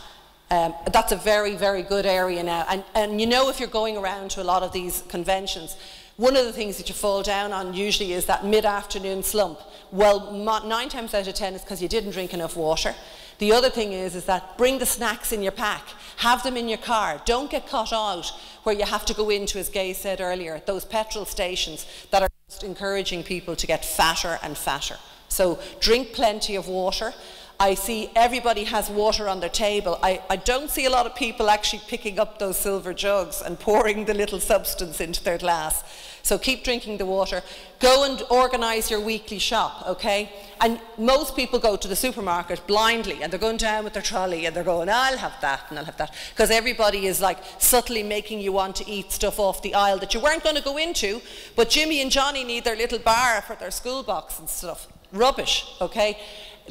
Um, that's a very, very good area now. And, and you know if you're going around to a lot of these conventions, one of the things that you fall down on usually is that mid-afternoon slump. Well, nine times out of ten is because you didn't drink enough water. The other thing is, is that bring the snacks in your pack. Have them in your car. Don't get caught out where you have to go into, as Gaye said earlier, those petrol stations that are just encouraging people to get fatter and fatter. So drink plenty of water. I see everybody has water on their table. I, I, don't see a lot of people actually picking up those silver jugs and pouring the little substance into their glass. So keep drinking the water. Go and organise your weekly shop, okay? And most people go to the supermarket blindly and they're going down with their trolley and they're going, I'll have that and I'll have that. Because everybody is like subtly making you want to eat stuff off the aisle that you weren't going to go into, but Jimmy and Johnny need their little bar for their school box and stuff. Rubbish, okay?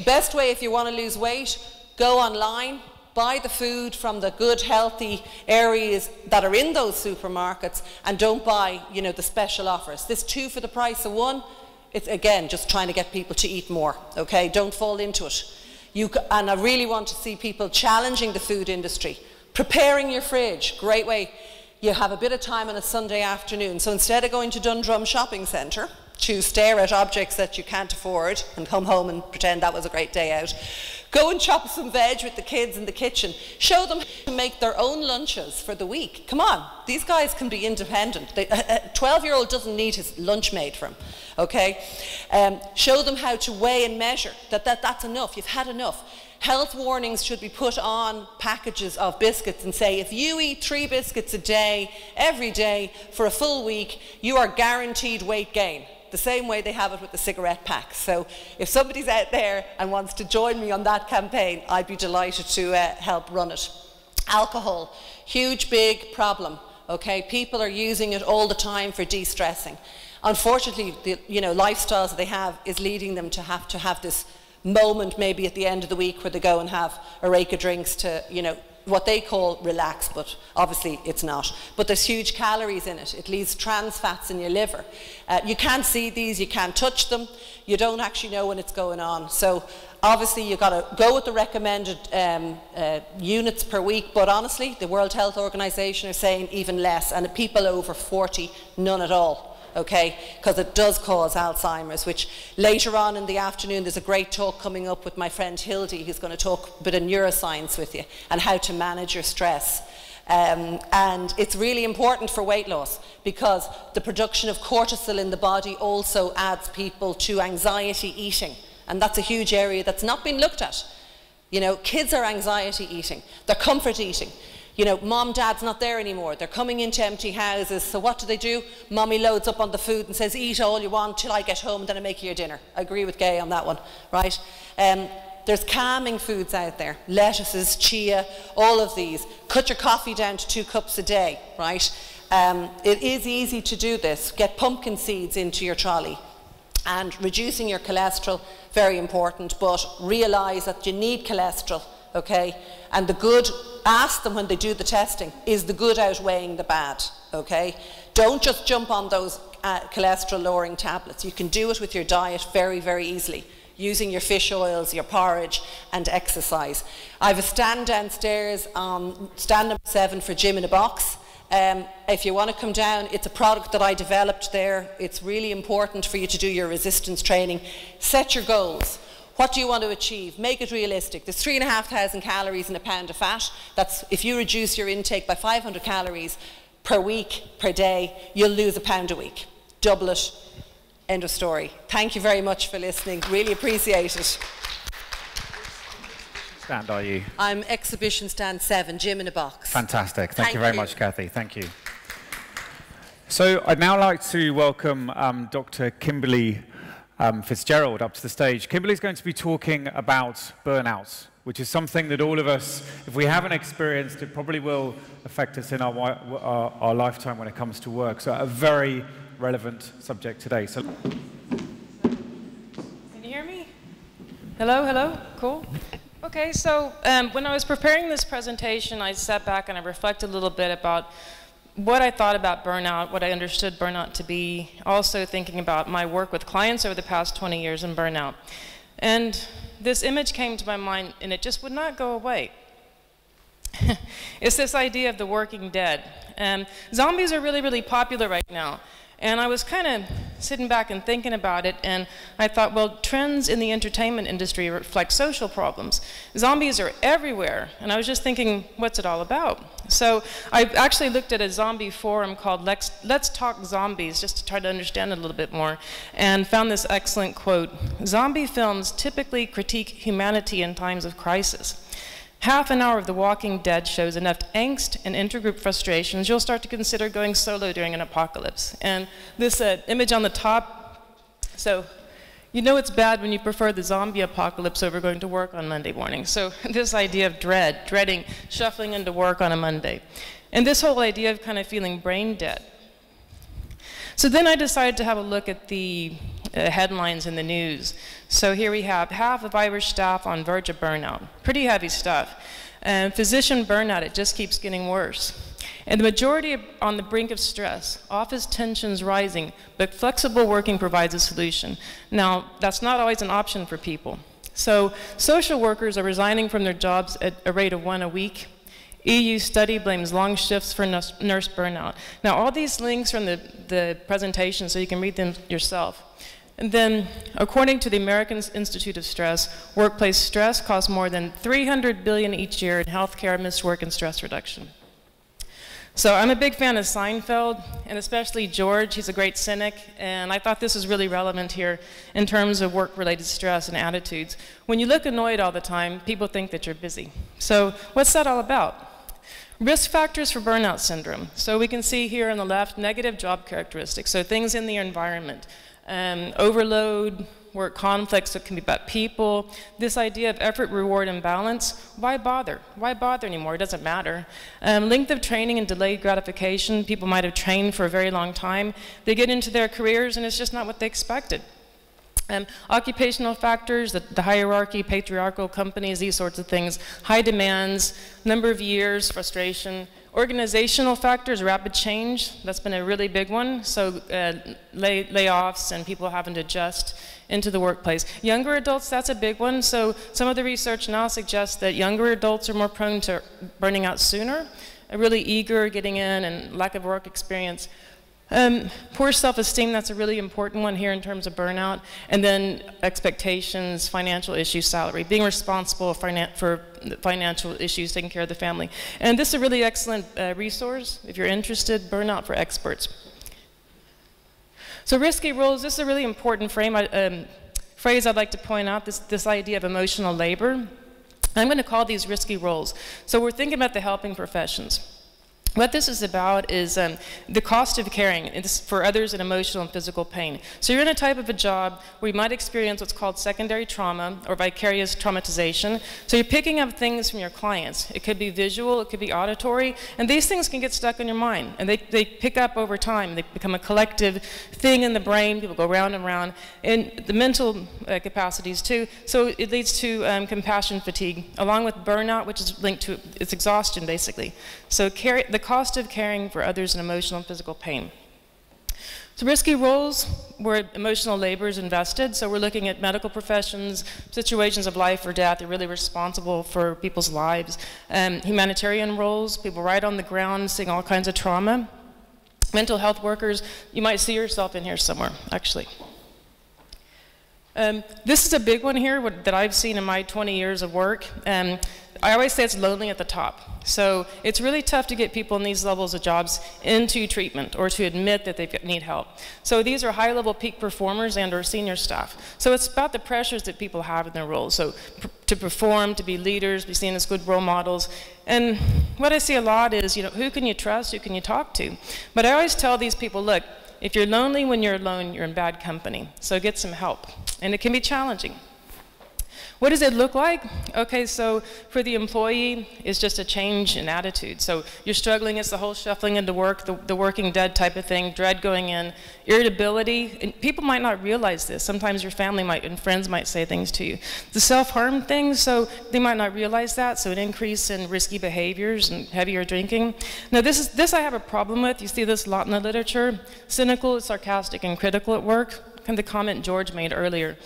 Best way if you want to lose weight, go online, buy the food from the good, healthy areas that are in those supermarkets and don't buy, you know, the special offers. This two for the price of one, it's again just trying to get people to eat more, okay? Don't fall into it. You, and I really want to see people challenging the food industry. Preparing your fridge, great way. You have a bit of time on a Sunday afternoon. So instead of going to Dundrum Shopping Centre, to stare at objects that you can't afford and come home and pretend that was a great day out. Go and chop some veg with the kids in the kitchen. Show them how to make their own lunches for the week. Come on, these guys can be independent. a 12 year old doesn't need his lunch made for him. Okay? Um, show them how to weigh and measure, that, that that's enough, you've had enough. Health warnings should be put on packages of biscuits and say if you eat three biscuits a day, every day, for a full week, you are guaranteed weight gain the same way they have it with the cigarette packs. So if somebody's out there and wants to join me on that campaign, I'd be delighted to uh, help run it. Alcohol, huge, big problem. Okay, people are using it all the time for de-stressing. Unfortunately, the you know, lifestyles that they have is leading them to have to have this moment maybe at the end of the week where they go and have a rake of drinks to, you know, what they call relax, but obviously it's not. But there's huge calories in it. It leaves trans fats in your liver. Uh, you can't see these, you can't touch them, you don't actually know when it's going on. So obviously you've got to go with the recommended um, uh, units per week, but honestly, the World Health Organization are saying even less, and the people over 40, none at all. Okay? Because it does cause Alzheimer's, which later on in the afternoon, there's a great talk coming up with my friend Hildy, who's going to talk a bit of neuroscience with you and how to manage your stress. Um, and it's really important for weight loss because the production of cortisol in the body also adds people to anxiety eating. And that's a huge area that's not been looked at. You know, kids are anxiety eating, they're comfort eating. You know, mom, dad's not there anymore. They're coming into empty houses. So what do they do? Mommy loads up on the food and says, eat all you want till I get home then I make you your dinner. I agree with Gaye on that one, right? Um, there's calming foods out there, lettuces, chia, all of these. Cut your coffee down to two cups a day, right? Um, it is easy to do this. Get pumpkin seeds into your trolley. And reducing your cholesterol, very important, but realise that you need cholesterol, okay? And the good, ask them when they do the testing, is the good outweighing the bad, okay? Don't just jump on those uh, cholesterol lowering tablets. You can do it with your diet very, very easily using your fish oils, your porridge, and exercise. I have a stand downstairs, um, stand number seven for gym in a box. Um, if you want to come down, it's a product that I developed there. It's really important for you to do your resistance training. Set your goals. What do you want to achieve? Make it realistic. There's 3,500 calories in a pound of fat. That's if you reduce your intake by 500 calories per week, per day, you'll lose a pound a week. Double it, End of story. Thank you very much for listening. Really appreciate it. Stand are you? I'm exhibition stand seven, gym in a box. Fantastic. Thank, Thank you very you. much, Kathy. Thank you. So I'd now like to welcome um, Dr. Kimberly um, Fitzgerald up to the stage. Kimberly's going to be talking about burnout, which is something that all of us, if we haven't experienced, it probably will affect us in our, our, our lifetime when it comes to work. So a very relevant subject today. So, Can you hear me? Hello, hello, cool. Okay, so um, when I was preparing this presentation, I sat back and I reflected a little bit about what I thought about burnout, what I understood burnout to be, also thinking about my work with clients over the past 20 years in burnout. And this image came to my mind and it just would not go away. it's this idea of the working dead. And zombies are really, really popular right now. And I was kind of sitting back and thinking about it, and I thought, well, trends in the entertainment industry reflect social problems. Zombies are everywhere, and I was just thinking, what's it all about? So I actually looked at a zombie forum called Let's, Let's Talk Zombies, just to try to understand it a little bit more, and found this excellent quote Zombie films typically critique humanity in times of crisis. Half an hour of The Walking Dead shows enough angst and intergroup frustrations, you'll start to consider going solo during an apocalypse. And this uh, image on the top, so you know it's bad when you prefer the zombie apocalypse over going to work on Monday morning. So this idea of dread, dreading shuffling into work on a Monday. And this whole idea of kind of feeling brain dead. So then I decided to have a look at the uh, headlines in the news. So here we have half of Irish staff on verge of burnout. Pretty heavy stuff. And physician burnout, it just keeps getting worse. And the majority on the brink of stress, office tensions rising, but flexible working provides a solution. Now, that's not always an option for people. So social workers are resigning from their jobs at a rate of one a week. EU study blames long shifts for nurse, burnout. Now, all these links from the, the presentation, so you can read them yourself. And then, according to the American Institute of Stress, workplace stress costs more than 300 billion each year in healthcare, missed work, and stress reduction. So I'm a big fan of Seinfeld, and especially George. He's a great cynic, and I thought this was really relevant here in terms of work-related stress and attitudes. When you look annoyed all the time, people think that you're busy. So what's that all about? Risk factors for burnout syndrome. So we can see here on the left, negative job characteristics, so things in the environment um, overload, work conflicts that can be about people, this idea of effort, reward, and balance, why bother? Why bother anymore? It doesn't matter. Um, length of training and delayed gratification, people might have trained for a very long time. They get into their careers and it's just not what they expected. Um, occupational factors, the, the, hierarchy, patriarchal companies, these sorts of things, high demands, number of years, frustration, Organizational factors, rapid change, that's been a really big one. So uh, lay, layoffs and people having to adjust into the workplace. Younger adults, that's a big one. So some of the research now suggests that younger adults are more prone to burning out sooner, really eager getting in and lack of work experience. Um, poor self-esteem, that's a really important one here in terms of burnout. And then expectations, financial issues, salary, being responsible for financial issues, taking care of the family. And this is a really excellent uh, resource if you're interested, Burnout for Experts. So risky roles, this is a really important frame, um, phrase I'd like to point out, this, this idea of emotional labor. I'm going to call these risky roles. So we're thinking about the helping professions. What this is about is um, the cost of caring for others in emotional and physical pain. So you're in a type of a job where you might experience what's called secondary trauma or vicarious traumatization. So you're picking up things from your clients. It could be visual, it could be auditory, and these things can get stuck in your mind. And they, they pick up over time. They become a collective thing in the brain. People go round and round. And the mental uh, capacities too. So it leads to um, compassion fatigue, along with burnout, which is linked to it's exhaustion basically. So carry, the cost of caring for others in emotional and physical pain. So risky roles where emotional labor is invested. So we're looking at medical professions, situations of life or death. They're really responsible for people's lives. Um, humanitarian roles, people right on the ground seeing all kinds of trauma. Mental health workers, you might see yourself in here somewhere, actually. Um, this is a big one here what, that I've seen in my 20 years of work. Um, I always say it's lonely at the top. So it's really tough to get people in these levels of jobs into treatment or to admit that they need help. So these are high-level peak performers and or senior staff. So it's about the pressures that people have in their roles. So to perform, to be leaders, be seen as good role models. And what I see a lot is, you know, who can you trust, who can you talk to? But I always tell these people, look, if you're lonely when you're alone, you're in bad company. So get some help. And it can be challenging. What does it look like? Okay, so for the employee, it's just a change in attitude. So you're struggling, it's the whole shuffling into work, the, the working dead type of thing, dread going in, irritability. And people might not realize this. Sometimes your family might and friends might say things to you. The self-harm thing, so they might not realize that, so an increase in risky behaviors and heavier drinking. Now this, is, this I have a problem with. You see this a lot in the literature. Cynical, sarcastic, and critical at work. Kind of the comment George made earlier.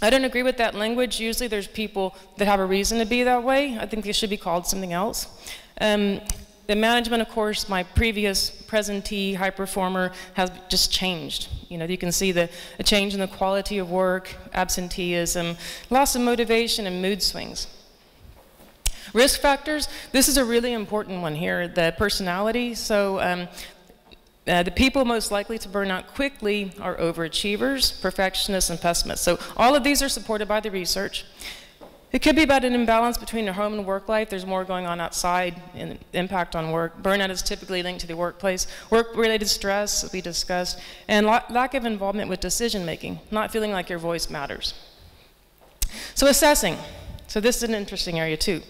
I don't agree with that language. Usually there's people that have a reason to be that way. I think they should be called something else. Um, the management, of course, my previous presentee, high performer, has just changed. You know, you can see the a change in the quality of work, absenteeism, loss of motivation, and mood swings. Risk factors, this is a really important one here, the personality. So um, uh, the people most likely to burn out quickly are overachievers, perfectionists, and pessimists. So all of these are supported by the research. It could be about an imbalance between your home and work life. There's more going on outside and impact on work. Burnout is typically linked to the workplace. Work-related stress, we discussed, and lack of involvement with decision making, not feeling like your voice matters. So assessing. So this is an interesting area too.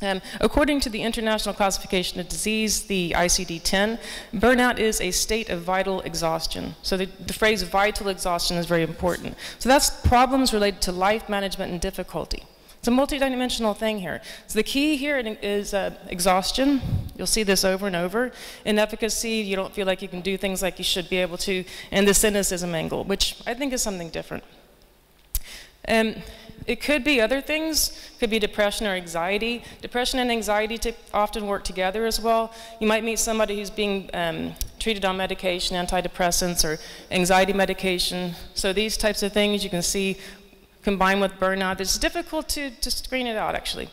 Um, according to the International Classification of Disease, the ICD-10, burnout is a state of vital exhaustion. So the, the, phrase vital exhaustion is very important. So that's problems related to life management and difficulty. It's a multidimensional thing here. So the key here is uh, exhaustion. You'll see this over and over. Inefficacy, you don't feel like you can do things like you should be able to. And the cynicism angle, which I think is something different. Um, it could be other things, could be depression or anxiety. Depression and anxiety often work together as well. You might meet somebody who's being um, treated on medication, antidepressants or anxiety medication. So these types of things you can see combined with burnout. It's difficult to, to screen it out actually.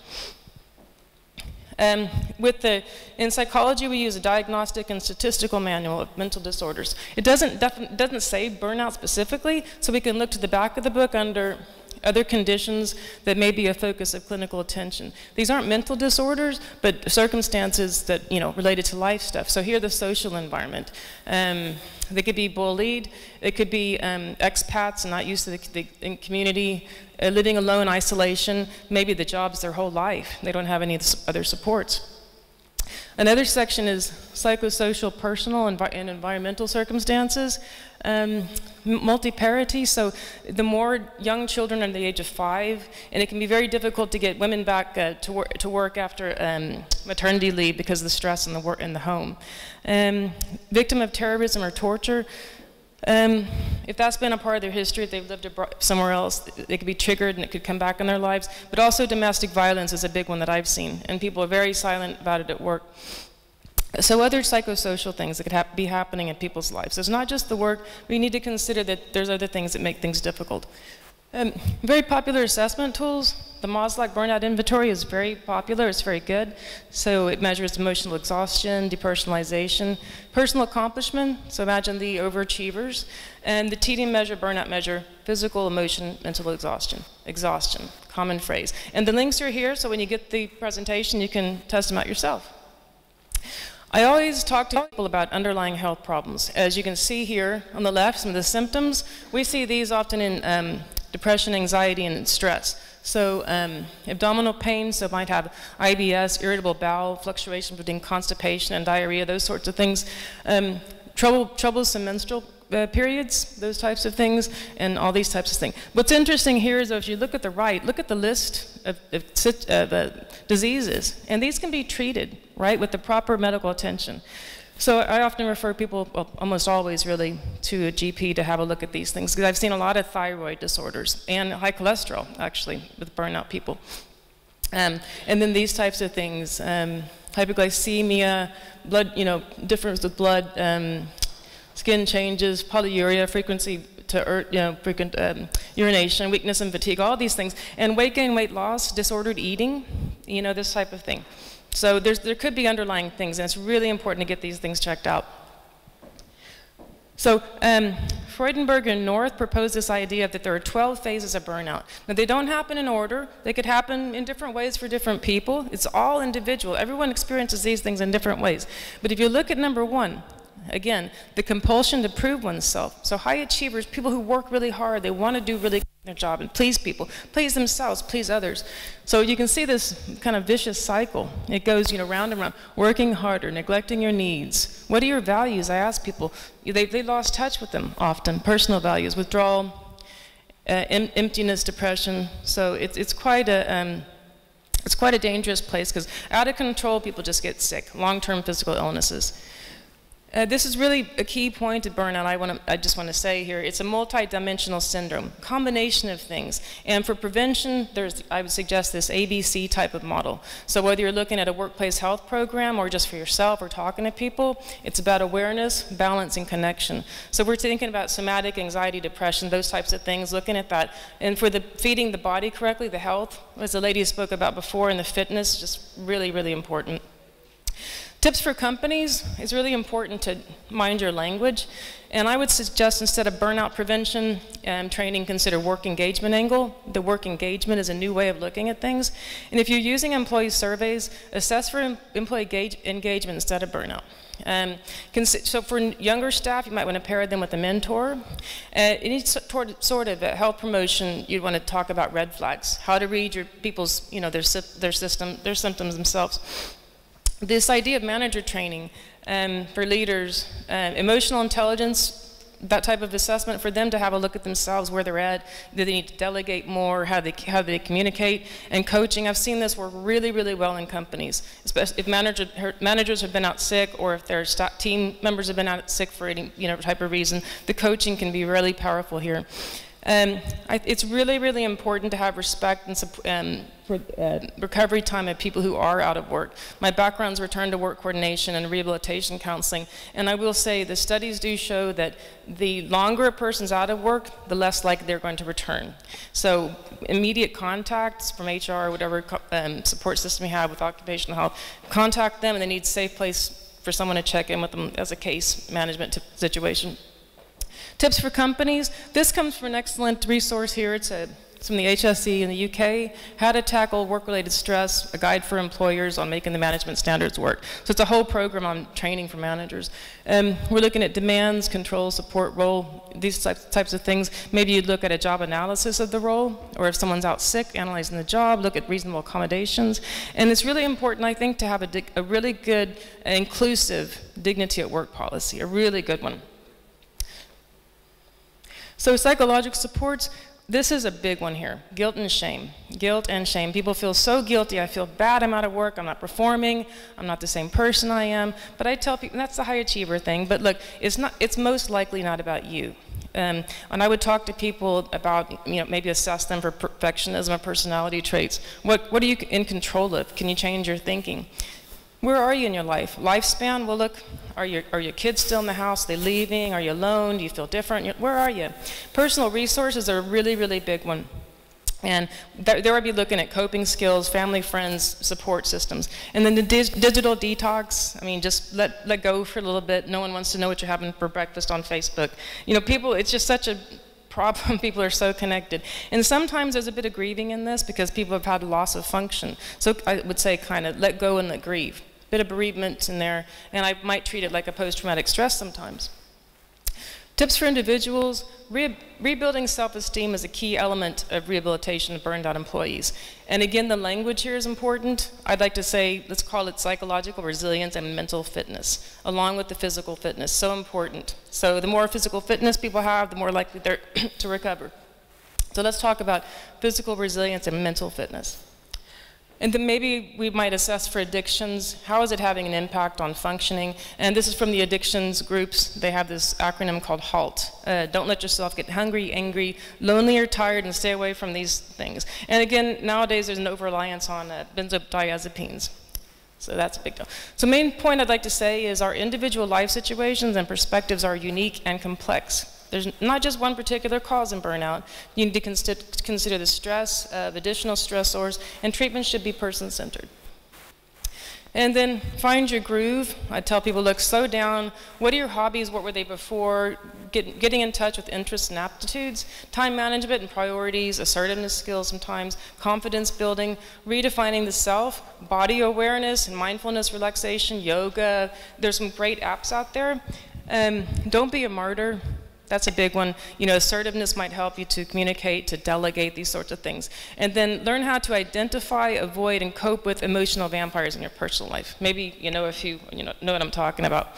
Um, with the, in psychology, we use a diagnostic and statistical manual of mental disorders. It doesn't, doesn't say burnout specifically, so we can look to the back of the book under other conditions that may be a focus of clinical attention. These aren't mental disorders, but circumstances that, you know, related to life stuff. So here the social environment. Um, they could be bullied. It could be um, expats not used to the, the community, uh, living alone, isolation. Maybe the job's their whole life. They don't have any other supports. Another section is psychosocial, personal, and environmental circumstances. Um, multiparity, so the more young children under the age of five, and it can be very difficult to get women back uh, to, wor to work after um, maternity leave because of the stress in the, in the home. Um, victim of terrorism or torture, um, if that's been a part of their history, if they've lived somewhere else, they could be triggered and it could come back in their lives. But also domestic violence is a big one that I've seen, and people are very silent about it at work. So other psychosocial things that could be happening in people's lives. So it's not just the work, we need to consider that there's other things that make things difficult. Um, very popular assessment tools. The Maslach Burnout Inventory is very popular, it's very good. So it measures emotional exhaustion, depersonalization, personal accomplishment, so imagine the overachievers, and the TDM measure, burnout measure, physical, emotion, mental exhaustion. Exhaustion, common phrase. And the links are here, so when you get the presentation, you can test them out yourself. I always talk to people about underlying health problems. As you can see here on the left, some of the symptoms, we see these often in um, depression, anxiety, and stress. So um, abdominal pain, so might have IBS, irritable bowel, fluctuation between constipation and diarrhea, those sorts of things. Um, trouble, troublesome menstrual uh, periods, those types of things, and all these types of things. What's interesting here is if you look at the right, look at the list of, of uh, diseases, and these can be treated, right, with the proper medical attention. So I often refer people, well, almost always really, to a GP to have a look at these things because I've seen a lot of thyroid disorders and high cholesterol, actually, with burnout people. Um, and then these types of things, um, hypoglycemia, blood, you know, difference with blood, um, skin changes, polyuria, frequency to you know, frequent um, urination, weakness and fatigue, all these things. And weight gain, weight loss, disordered eating, you know, this type of thing. So there could be underlying things, and it's really important to get these things checked out. So um, Freudenberger and North proposed this idea that there are 12 phases of burnout. Now, they don't happen in order. They could happen in different ways for different people. It's all individual. Everyone experiences these things in different ways. But if you look at number one, again, the compulsion to prove oneself. So high achievers, people who work really hard, they want to do really their job and please people, please themselves, please others. So you can see this kind of vicious cycle. It goes, you know, round and round. Working harder, neglecting your needs. What are your values? I ask people. They, they lost touch with them often. Personal values, withdrawal, uh, em emptiness, depression. So it's, it's quite a, um, it's quite a dangerous place because out of control, people just get sick. Long-term physical illnesses. Uh, this is really a key point of burnout I, wanna, I just want to say here. It's a multidimensional syndrome, combination of things. And for prevention, there's, I would suggest this ABC type of model. So whether you're looking at a workplace health program or just for yourself or talking to people, it's about awareness, balance, and connection. So we're thinking about somatic anxiety, depression, those types of things, looking at that. And for the feeding the body correctly, the health, as the lady spoke about before, and the fitness, just really, really important. Tips for companies is really important to mind your language. And I would suggest instead of burnout prevention and training, consider work engagement angle. The work engagement is a new way of looking at things. And if you're using employee surveys, assess for employee engagement instead of burnout. Um, so for younger staff, you might want to pair them with a mentor. Uh, any sort of health promotion, you'd want to talk about red flags, how to read your people's, you know, their, their system, their symptoms themselves this idea of manager training um, for leaders, uh, emotional intelligence, that type of assessment for them to have a look at themselves, where they're at, do they need to delegate more, how they, how they communicate, and coaching. I've seen this work really, really well in companies, especially if manager, managers have been out sick or if their team members have been out sick for any you know, type of reason, the coaching can be really powerful here. Um, I, it's really, really important to have respect and um, for, uh, recovery time of people who are out of work. My background is return to work coordination and rehabilitation counseling, and I will say the studies do show that the longer a person's out of work, the less likely they're going to return. So immediate contacts from HR, or whatever um, support system you have with occupational health, contact them and they need a safe place for someone to check in with them as a case management situation. Tips for companies. This comes from an excellent resource here. It's, a, it's from the HSE in the UK, How to Tackle Work-Related Stress, a guide for employers on making the management standards work. So it's a whole program on training for managers. Um, we're looking at demands, control, support, role, these types, types of things. Maybe you'd look at a job analysis of the role, or if someone's out sick, analyzing the job, look at reasonable accommodations. And it's really important, I think, to have a, a really good, inclusive dignity at work policy, a really good one. So psychological supports, this is a big one here, guilt and shame. Guilt and shame. People feel so guilty, I feel bad, I'm out of work, I'm not performing, I'm not the same person I am. But I tell people, that's the high achiever thing, but look, it's, not, it's most likely not about you. Um, and I would talk to people about, you know, maybe assess them for perfectionism or personality traits. What, what are you in control of? Can you change your thinking? Where are you in your life? Lifespan, well, look, are your, are your kids still in the house? Are they leaving? Are you alone? Do you feel different? Where are you? Personal resources are a really, really big one. And there, I'd be looking at coping skills, family, friends, support systems. And then the di digital detox, I mean, just let, let go for a little bit. No one wants to know what you're having for breakfast on Facebook. You know, people, it's just such a problem. people are so connected. And sometimes there's a bit of grieving in this because people have had loss of function. So I would say kind of let go and let grieve bit of bereavement in there, and I might treat it like a post-traumatic stress sometimes. Tips for individuals, re rebuilding self-esteem is a key element of rehabilitation of burned out employees. And again, the language here is important. I'd like to say, let's call it psychological resilience and mental fitness, along with the physical fitness, so important. So the more physical fitness people have, the more likely they're to recover. So let's talk about physical resilience and mental fitness. And then maybe we might assess for addictions, how is it having an impact on functioning? And this is from the addictions groups. They have this acronym called HALT. Uh, don't let yourself get hungry, angry, lonely, or tired, and stay away from these things. And again, nowadays there's an over-reliance on uh, benzodiazepines. So that's a big deal. So main point I'd like to say is our individual life situations and perspectives are unique and complex. There's not just one particular cause in burnout. You need to consider the stress of additional stressors, and treatment should be person-centered. And then find your groove. I tell people, look, slow down. What are your hobbies? What were they before? Get, getting in touch with interests and aptitudes, time management and priorities, assertiveness skills sometimes, confidence building, redefining the self, body awareness and mindfulness relaxation, yoga. There's some great apps out there. Um, don't be a martyr. That's a big one. You know, assertiveness might help you to communicate, to delegate, these sorts of things. And then learn how to identify, avoid, and cope with emotional vampires in your personal life. Maybe you know if you, you know, know what I'm talking about.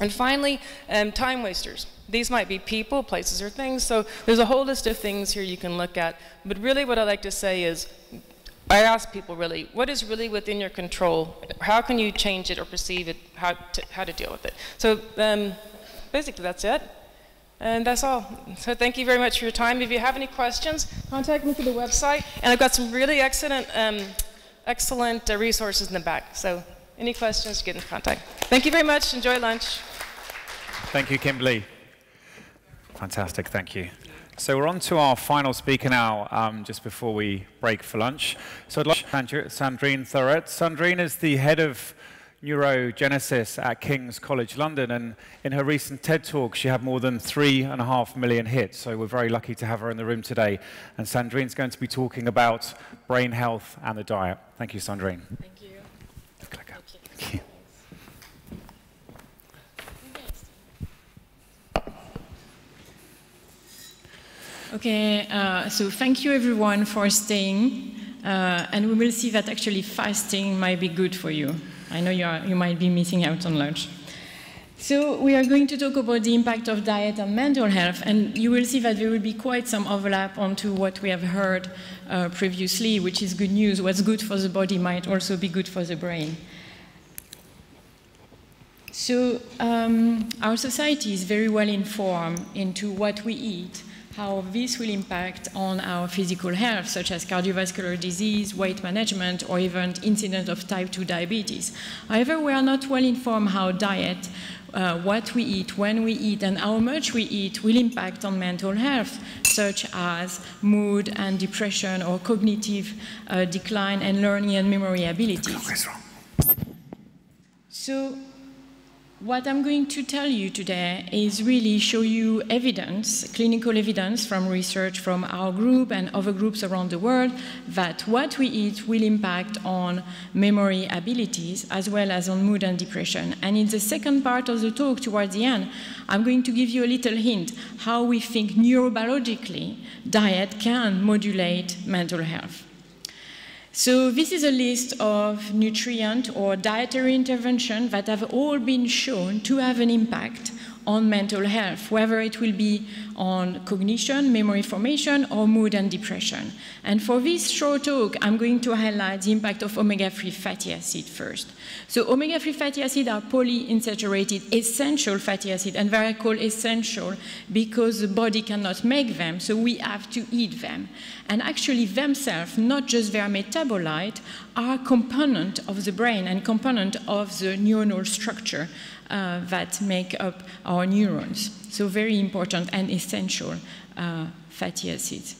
And finally, um, time wasters. These might be people, places, or things. So there's a whole list of things here you can look at. But really what I like to say is, I ask people really, what is really within your control? How can you change it or perceive it, how to, how to deal with it? So um, basically that's it. And that's all. So thank you very much for your time. If you have any questions, contact me through the website. And I've got some really excellent, um, excellent uh, resources in the back. So any questions, get in contact. Thank you very much. Enjoy lunch. Thank you, Kimberly. Fantastic. Thank you. So we're on to our final speaker now, um, just before we break for lunch. So I'd like to Sandrine Thuret. Sandrine is the head of neurogenesis at King's College London, and in her recent TED talk, she had more than three and a half million hits. So we're very lucky to have her in the room today. And Sandrine's going to be talking about brain health and the diet. Thank you, Sandrine. Thank you. Thank you. Okay, uh, so thank you everyone for staying. Uh, and we will see that actually fasting might be good for you. I know you, are, you might be missing out on lunch. So we are going to talk about the impact of diet on mental health, and you will see that there will be quite some overlap onto what we have heard uh, previously, which is good news. What's good for the body might also be good for the brain. So um, our society is very well informed into what we eat, how this will impact on our physical health, such as cardiovascular disease, weight management, or even incident of type 2 diabetes. However, we are not well informed how diet, uh, what we eat, when we eat, and how much we eat will impact on mental health, such as mood and depression or cognitive uh, decline and learning and memory abilities. So what I'm going to tell you today is really show you evidence, clinical evidence from research from our group and other groups around the world that what we eat will impact on memory abilities as well as on mood and depression. And in the second part of the talk, towards the end, I'm going to give you a little hint how we think neurobiologically diet can modulate mental health. So this is a list of nutrient or dietary intervention that have all been shown to have an impact on mental health, whether it will be on cognition, memory formation, or mood and depression. And for this short talk, I'm going to highlight the impact of omega-3 fatty acid first. So omega-3 fatty acids are polyunsaturated essential fatty acids, and they are called essential because the body cannot make them, so we have to eat them. And actually themselves, not just their metabolite, are component of the brain and component of the neuronal structure uh, that make up our neurons. So very important and essential uh, fatty acids.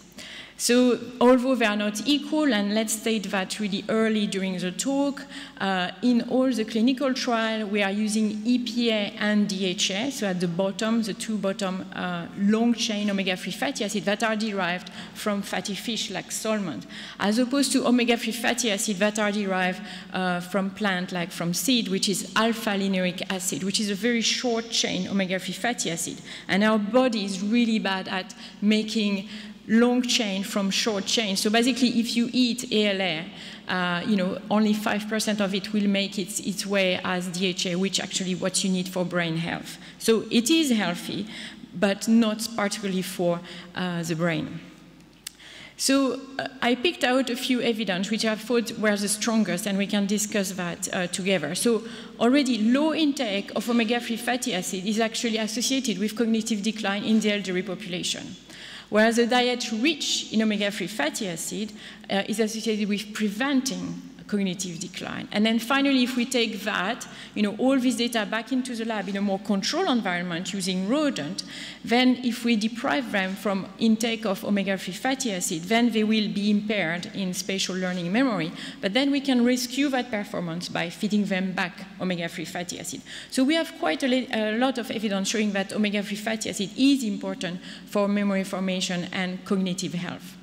So although they are not equal, and let's state that really early during the talk, uh, in all the clinical trial, we are using EPA and DHA, so at the bottom, the two bottom uh, long-chain omega-3 fatty acids that are derived from fatty fish like salmon, as opposed to omega-3 fatty acids that are derived uh, from plant like from seed, which is alpha-linolenic acid, which is a very short-chain omega-3 fatty acid. And our body is really bad at making long chain from short chain. So basically, if you eat ALA, uh, you know, only 5% of it will make its, its way as DHA, which actually what you need for brain health. So it is healthy, but not particularly for uh, the brain. So uh, I picked out a few evidence which I thought were the strongest, and we can discuss that uh, together. So already low intake of omega-3 fatty acid is actually associated with cognitive decline in the elderly population whereas a diet rich in omega-3 fatty acid uh, is associated with preventing cognitive decline. And then finally, if we take that, you know, all this data back into the lab in a more controlled environment using rodent, then if we deprive them from intake of omega-3 fatty acid, then they will be impaired in spatial learning memory. But then we can rescue that performance by feeding them back omega-3 fatty acid. So we have quite a, a lot of evidence showing that omega-3 fatty acid is important for memory formation and cognitive health.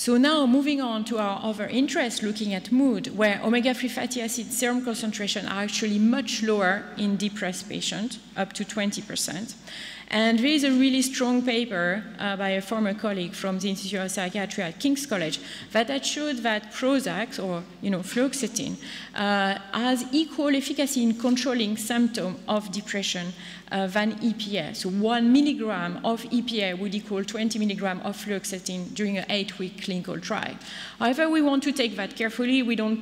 So now moving on to our other interest, looking at mood, where omega-3 fatty acid serum concentration are actually much lower in depressed patients, up to 20%. And there is a really strong paper uh, by a former colleague from the Institute of Psychiatry at King's College that had showed that Prozac, or you know, fluoxetine, uh, has equal efficacy in controlling symptoms of depression uh, than EPA. So one milligram of EPA would equal 20 milligram of fluoxetine during an eight-week clinical trial. However, we want to take that carefully. We don't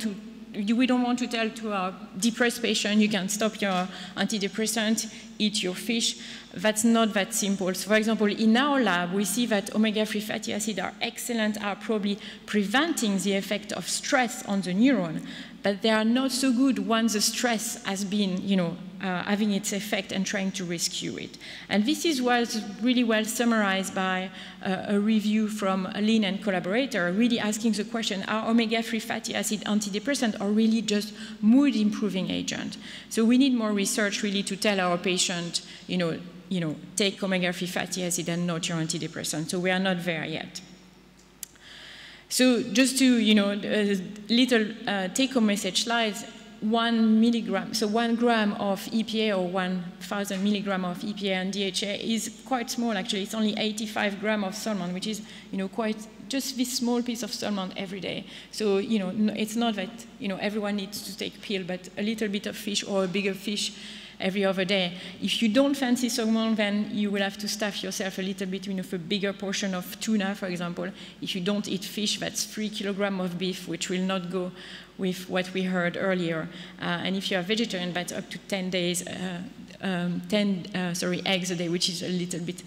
we don't want to tell to a depressed patient, you can stop your antidepressant, eat your fish that's not that simple. So for example, in our lab, we see that omega-3 fatty acids are excellent, are probably preventing the effect of stress on the neuron, but they are not so good once the stress has been, you know, uh, having its effect and trying to rescue it. And this is was really well summarized by uh, a review from Lin and collaborator, really asking the question, are omega-3 fatty acid antidepressant or really just mood improving agent? So we need more research really to tell our patient, you know, you know, take omega-3 fatty acid and not your antidepressant. So we are not there yet. So just to, you know, a little uh, take-home message slides, one milligram, so one gram of EPA or 1,000 milligram of EPA and DHA is quite small actually. It's only 85 gram of salmon, which is, you know, quite just this small piece of salmon every day. So, you know, it's not that, you know, everyone needs to take pill, but a little bit of fish or a bigger fish every other day. If you don't fancy salmon, then you will have to stuff yourself a little bit with a bigger portion of tuna, for example. If you don't eat fish, that's three kilograms of beef, which will not go with what we heard earlier. Uh, and if you're a vegetarian, that's up to 10 days, uh, um, 10 uh, sorry, eggs a day, which is a little bit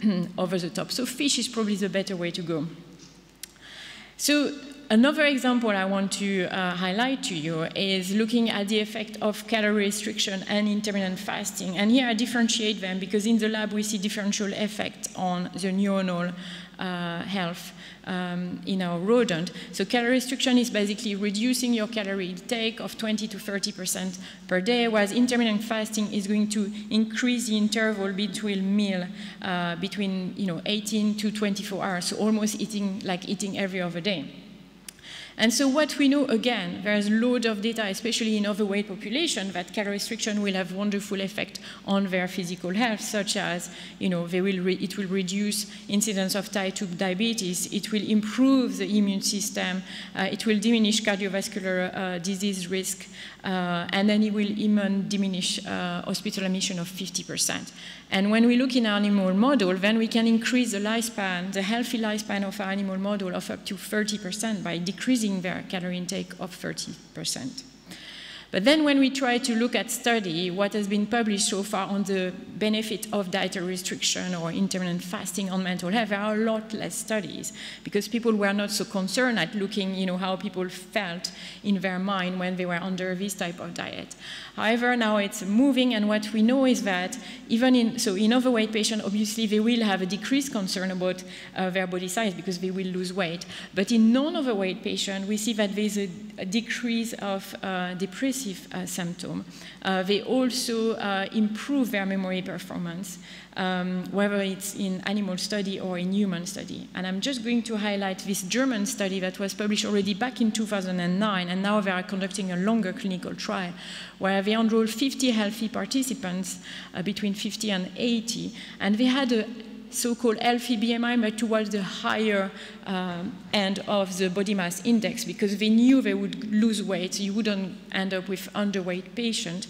over the top. So fish is probably the better way to go. So Another example I want to uh, highlight to you is looking at the effect of calorie restriction and intermittent fasting. And here I differentiate them because in the lab we see differential effect on the neuronal uh, health um, in our rodent. So calorie restriction is basically reducing your calorie intake of 20 to 30% per day, whereas intermittent fasting is going to increase the interval between meal uh, between you know 18 to 24 hours, so almost eating like eating every other day. And so what we know, again, there's a load of data, especially in overweight population, that calorie restriction will have wonderful effect on their physical health, such as, you know, they will it will reduce incidence of type 2 diabetes, it will improve the immune system, uh, it will diminish cardiovascular uh, disease risk, uh, and then it will even diminish uh, hospital admission of 50%. And when we look in our animal model, then we can increase the lifespan, the healthy lifespan of our animal model of up to 30% by decreasing their calorie intake of 30%. But then when we try to look at study, what has been published so far on the benefit of dietary restriction or intermittent fasting on mental health, there are a lot less studies because people were not so concerned at looking, you know, how people felt in their mind when they were under this type of diet. However, now it's moving, and what we know is that even in so in overweight patients, obviously they will have a decreased concern about uh, their body size because they will lose weight. But in non-overweight patients, we see that there's a, a decrease of uh, depressive uh, symptom. Uh, they also uh, improve their memory performance um, whether it's in animal study or in human study. And I'm just going to highlight this German study that was published already back in 2009, and now they are conducting a longer clinical trial where they enrolled 50 healthy participants uh, between 50 and 80, and they had a so-called healthy BMI, but towards the higher um, end of the body mass index because they knew they would lose weight, you wouldn't end up with underweight patient.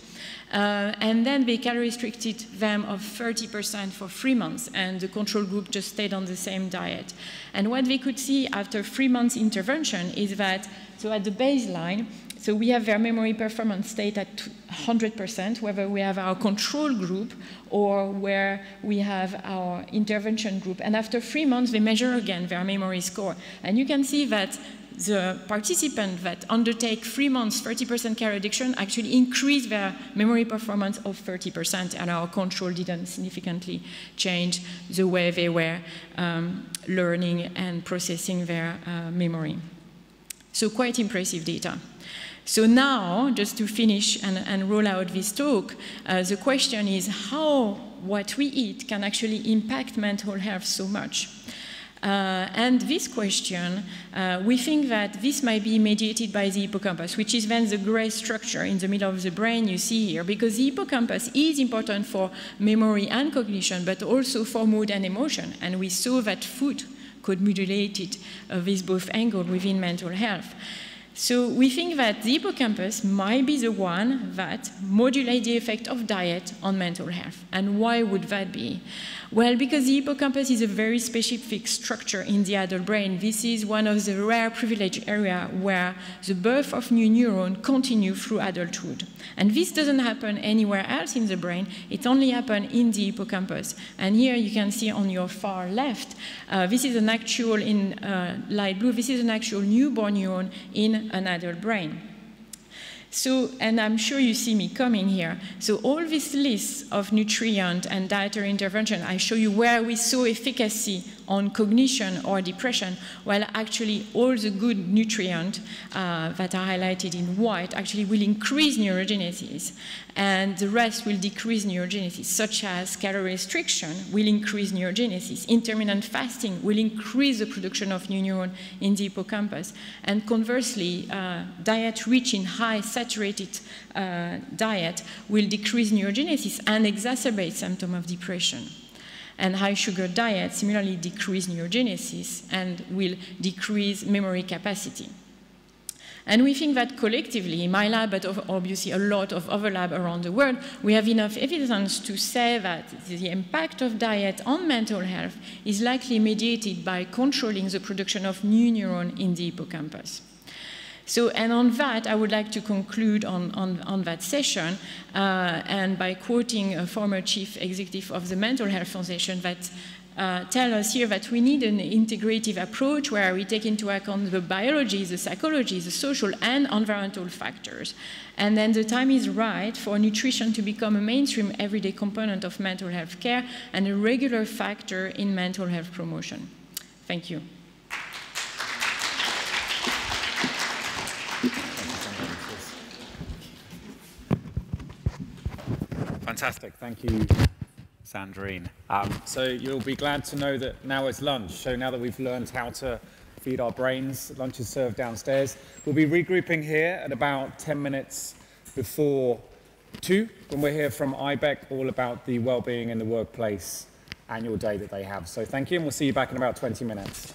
Uh, and then they calorie restricted them of 30% for three months, and the control group just stayed on the same diet. And what they could see after three months intervention is that, so at the baseline, so we have their memory performance state at 100%, whether we have our control group or where we have our intervention group. And after three months, they measure again their memory score. And you can see that the participants that undertake three months 30% care reduction actually increase their memory performance of 30%, and our control didn't significantly change the way they were um, learning and processing their uh, memory. So quite impressive data. So now, just to finish and, and roll out this talk, uh, the question is how what we eat can actually impact mental health so much. Uh, and this question, uh, we think that this might be mediated by the hippocampus, which is then the gray structure in the middle of the brain you see here, because the hippocampus is important for memory and cognition, but also for mood and emotion. And we saw that food could modulate it, uh, this both angle within mental health. So we think that the hippocampus might be the one that modulates the effect of diet on mental health. And why would that be? Well, because the hippocampus is a very specific structure in the adult brain. This is one of the rare privileged areas where the birth of new neurons continue through adulthood. And this doesn't happen anywhere else in the brain. It only happens in the hippocampus. And here you can see on your far left, uh, this is an actual in uh, light blue, this is an actual newborn neuron in an adult brain. So, and I'm sure you see me coming here. So all these lists of nutrient and dietary intervention, I show you where we saw efficacy on cognition or depression, while actually all the good nutrients uh, that are highlighted in white actually will increase neurogenesis, and the rest will decrease neurogenesis, such as calorie restriction will increase neurogenesis, intermittent fasting will increase the production of new neurons in the hippocampus, and conversely, uh, diet rich in high saturated uh, diet will decrease neurogenesis and exacerbate symptoms of depression and high sugar diet similarly decrease neurogenesis and will decrease memory capacity. And we think that collectively, in my lab, but obviously a lot of other labs around the world, we have enough evidence to say that the impact of diet on mental health is likely mediated by controlling the production of new neurons in the hippocampus. So, and on that, I would like to conclude on, on, on that session, uh, and by quoting a former chief executive of the Mental Health Foundation that uh, tell us here that we need an integrative approach where we take into account the biology, the psychology, the social and environmental factors. And then the time is right for nutrition to become a mainstream everyday component of mental health care and a regular factor in mental health promotion. Thank you. Fantastic. Thank you, Sandrine. Um, so you'll be glad to know that now it's lunch. So now that we've learned how to feed our brains, lunch is served downstairs. We'll be regrouping here at about 10 minutes before 2 when we're here from IBEC, all about the well-being in the workplace annual day that they have. So thank you, and we'll see you back in about 20 minutes.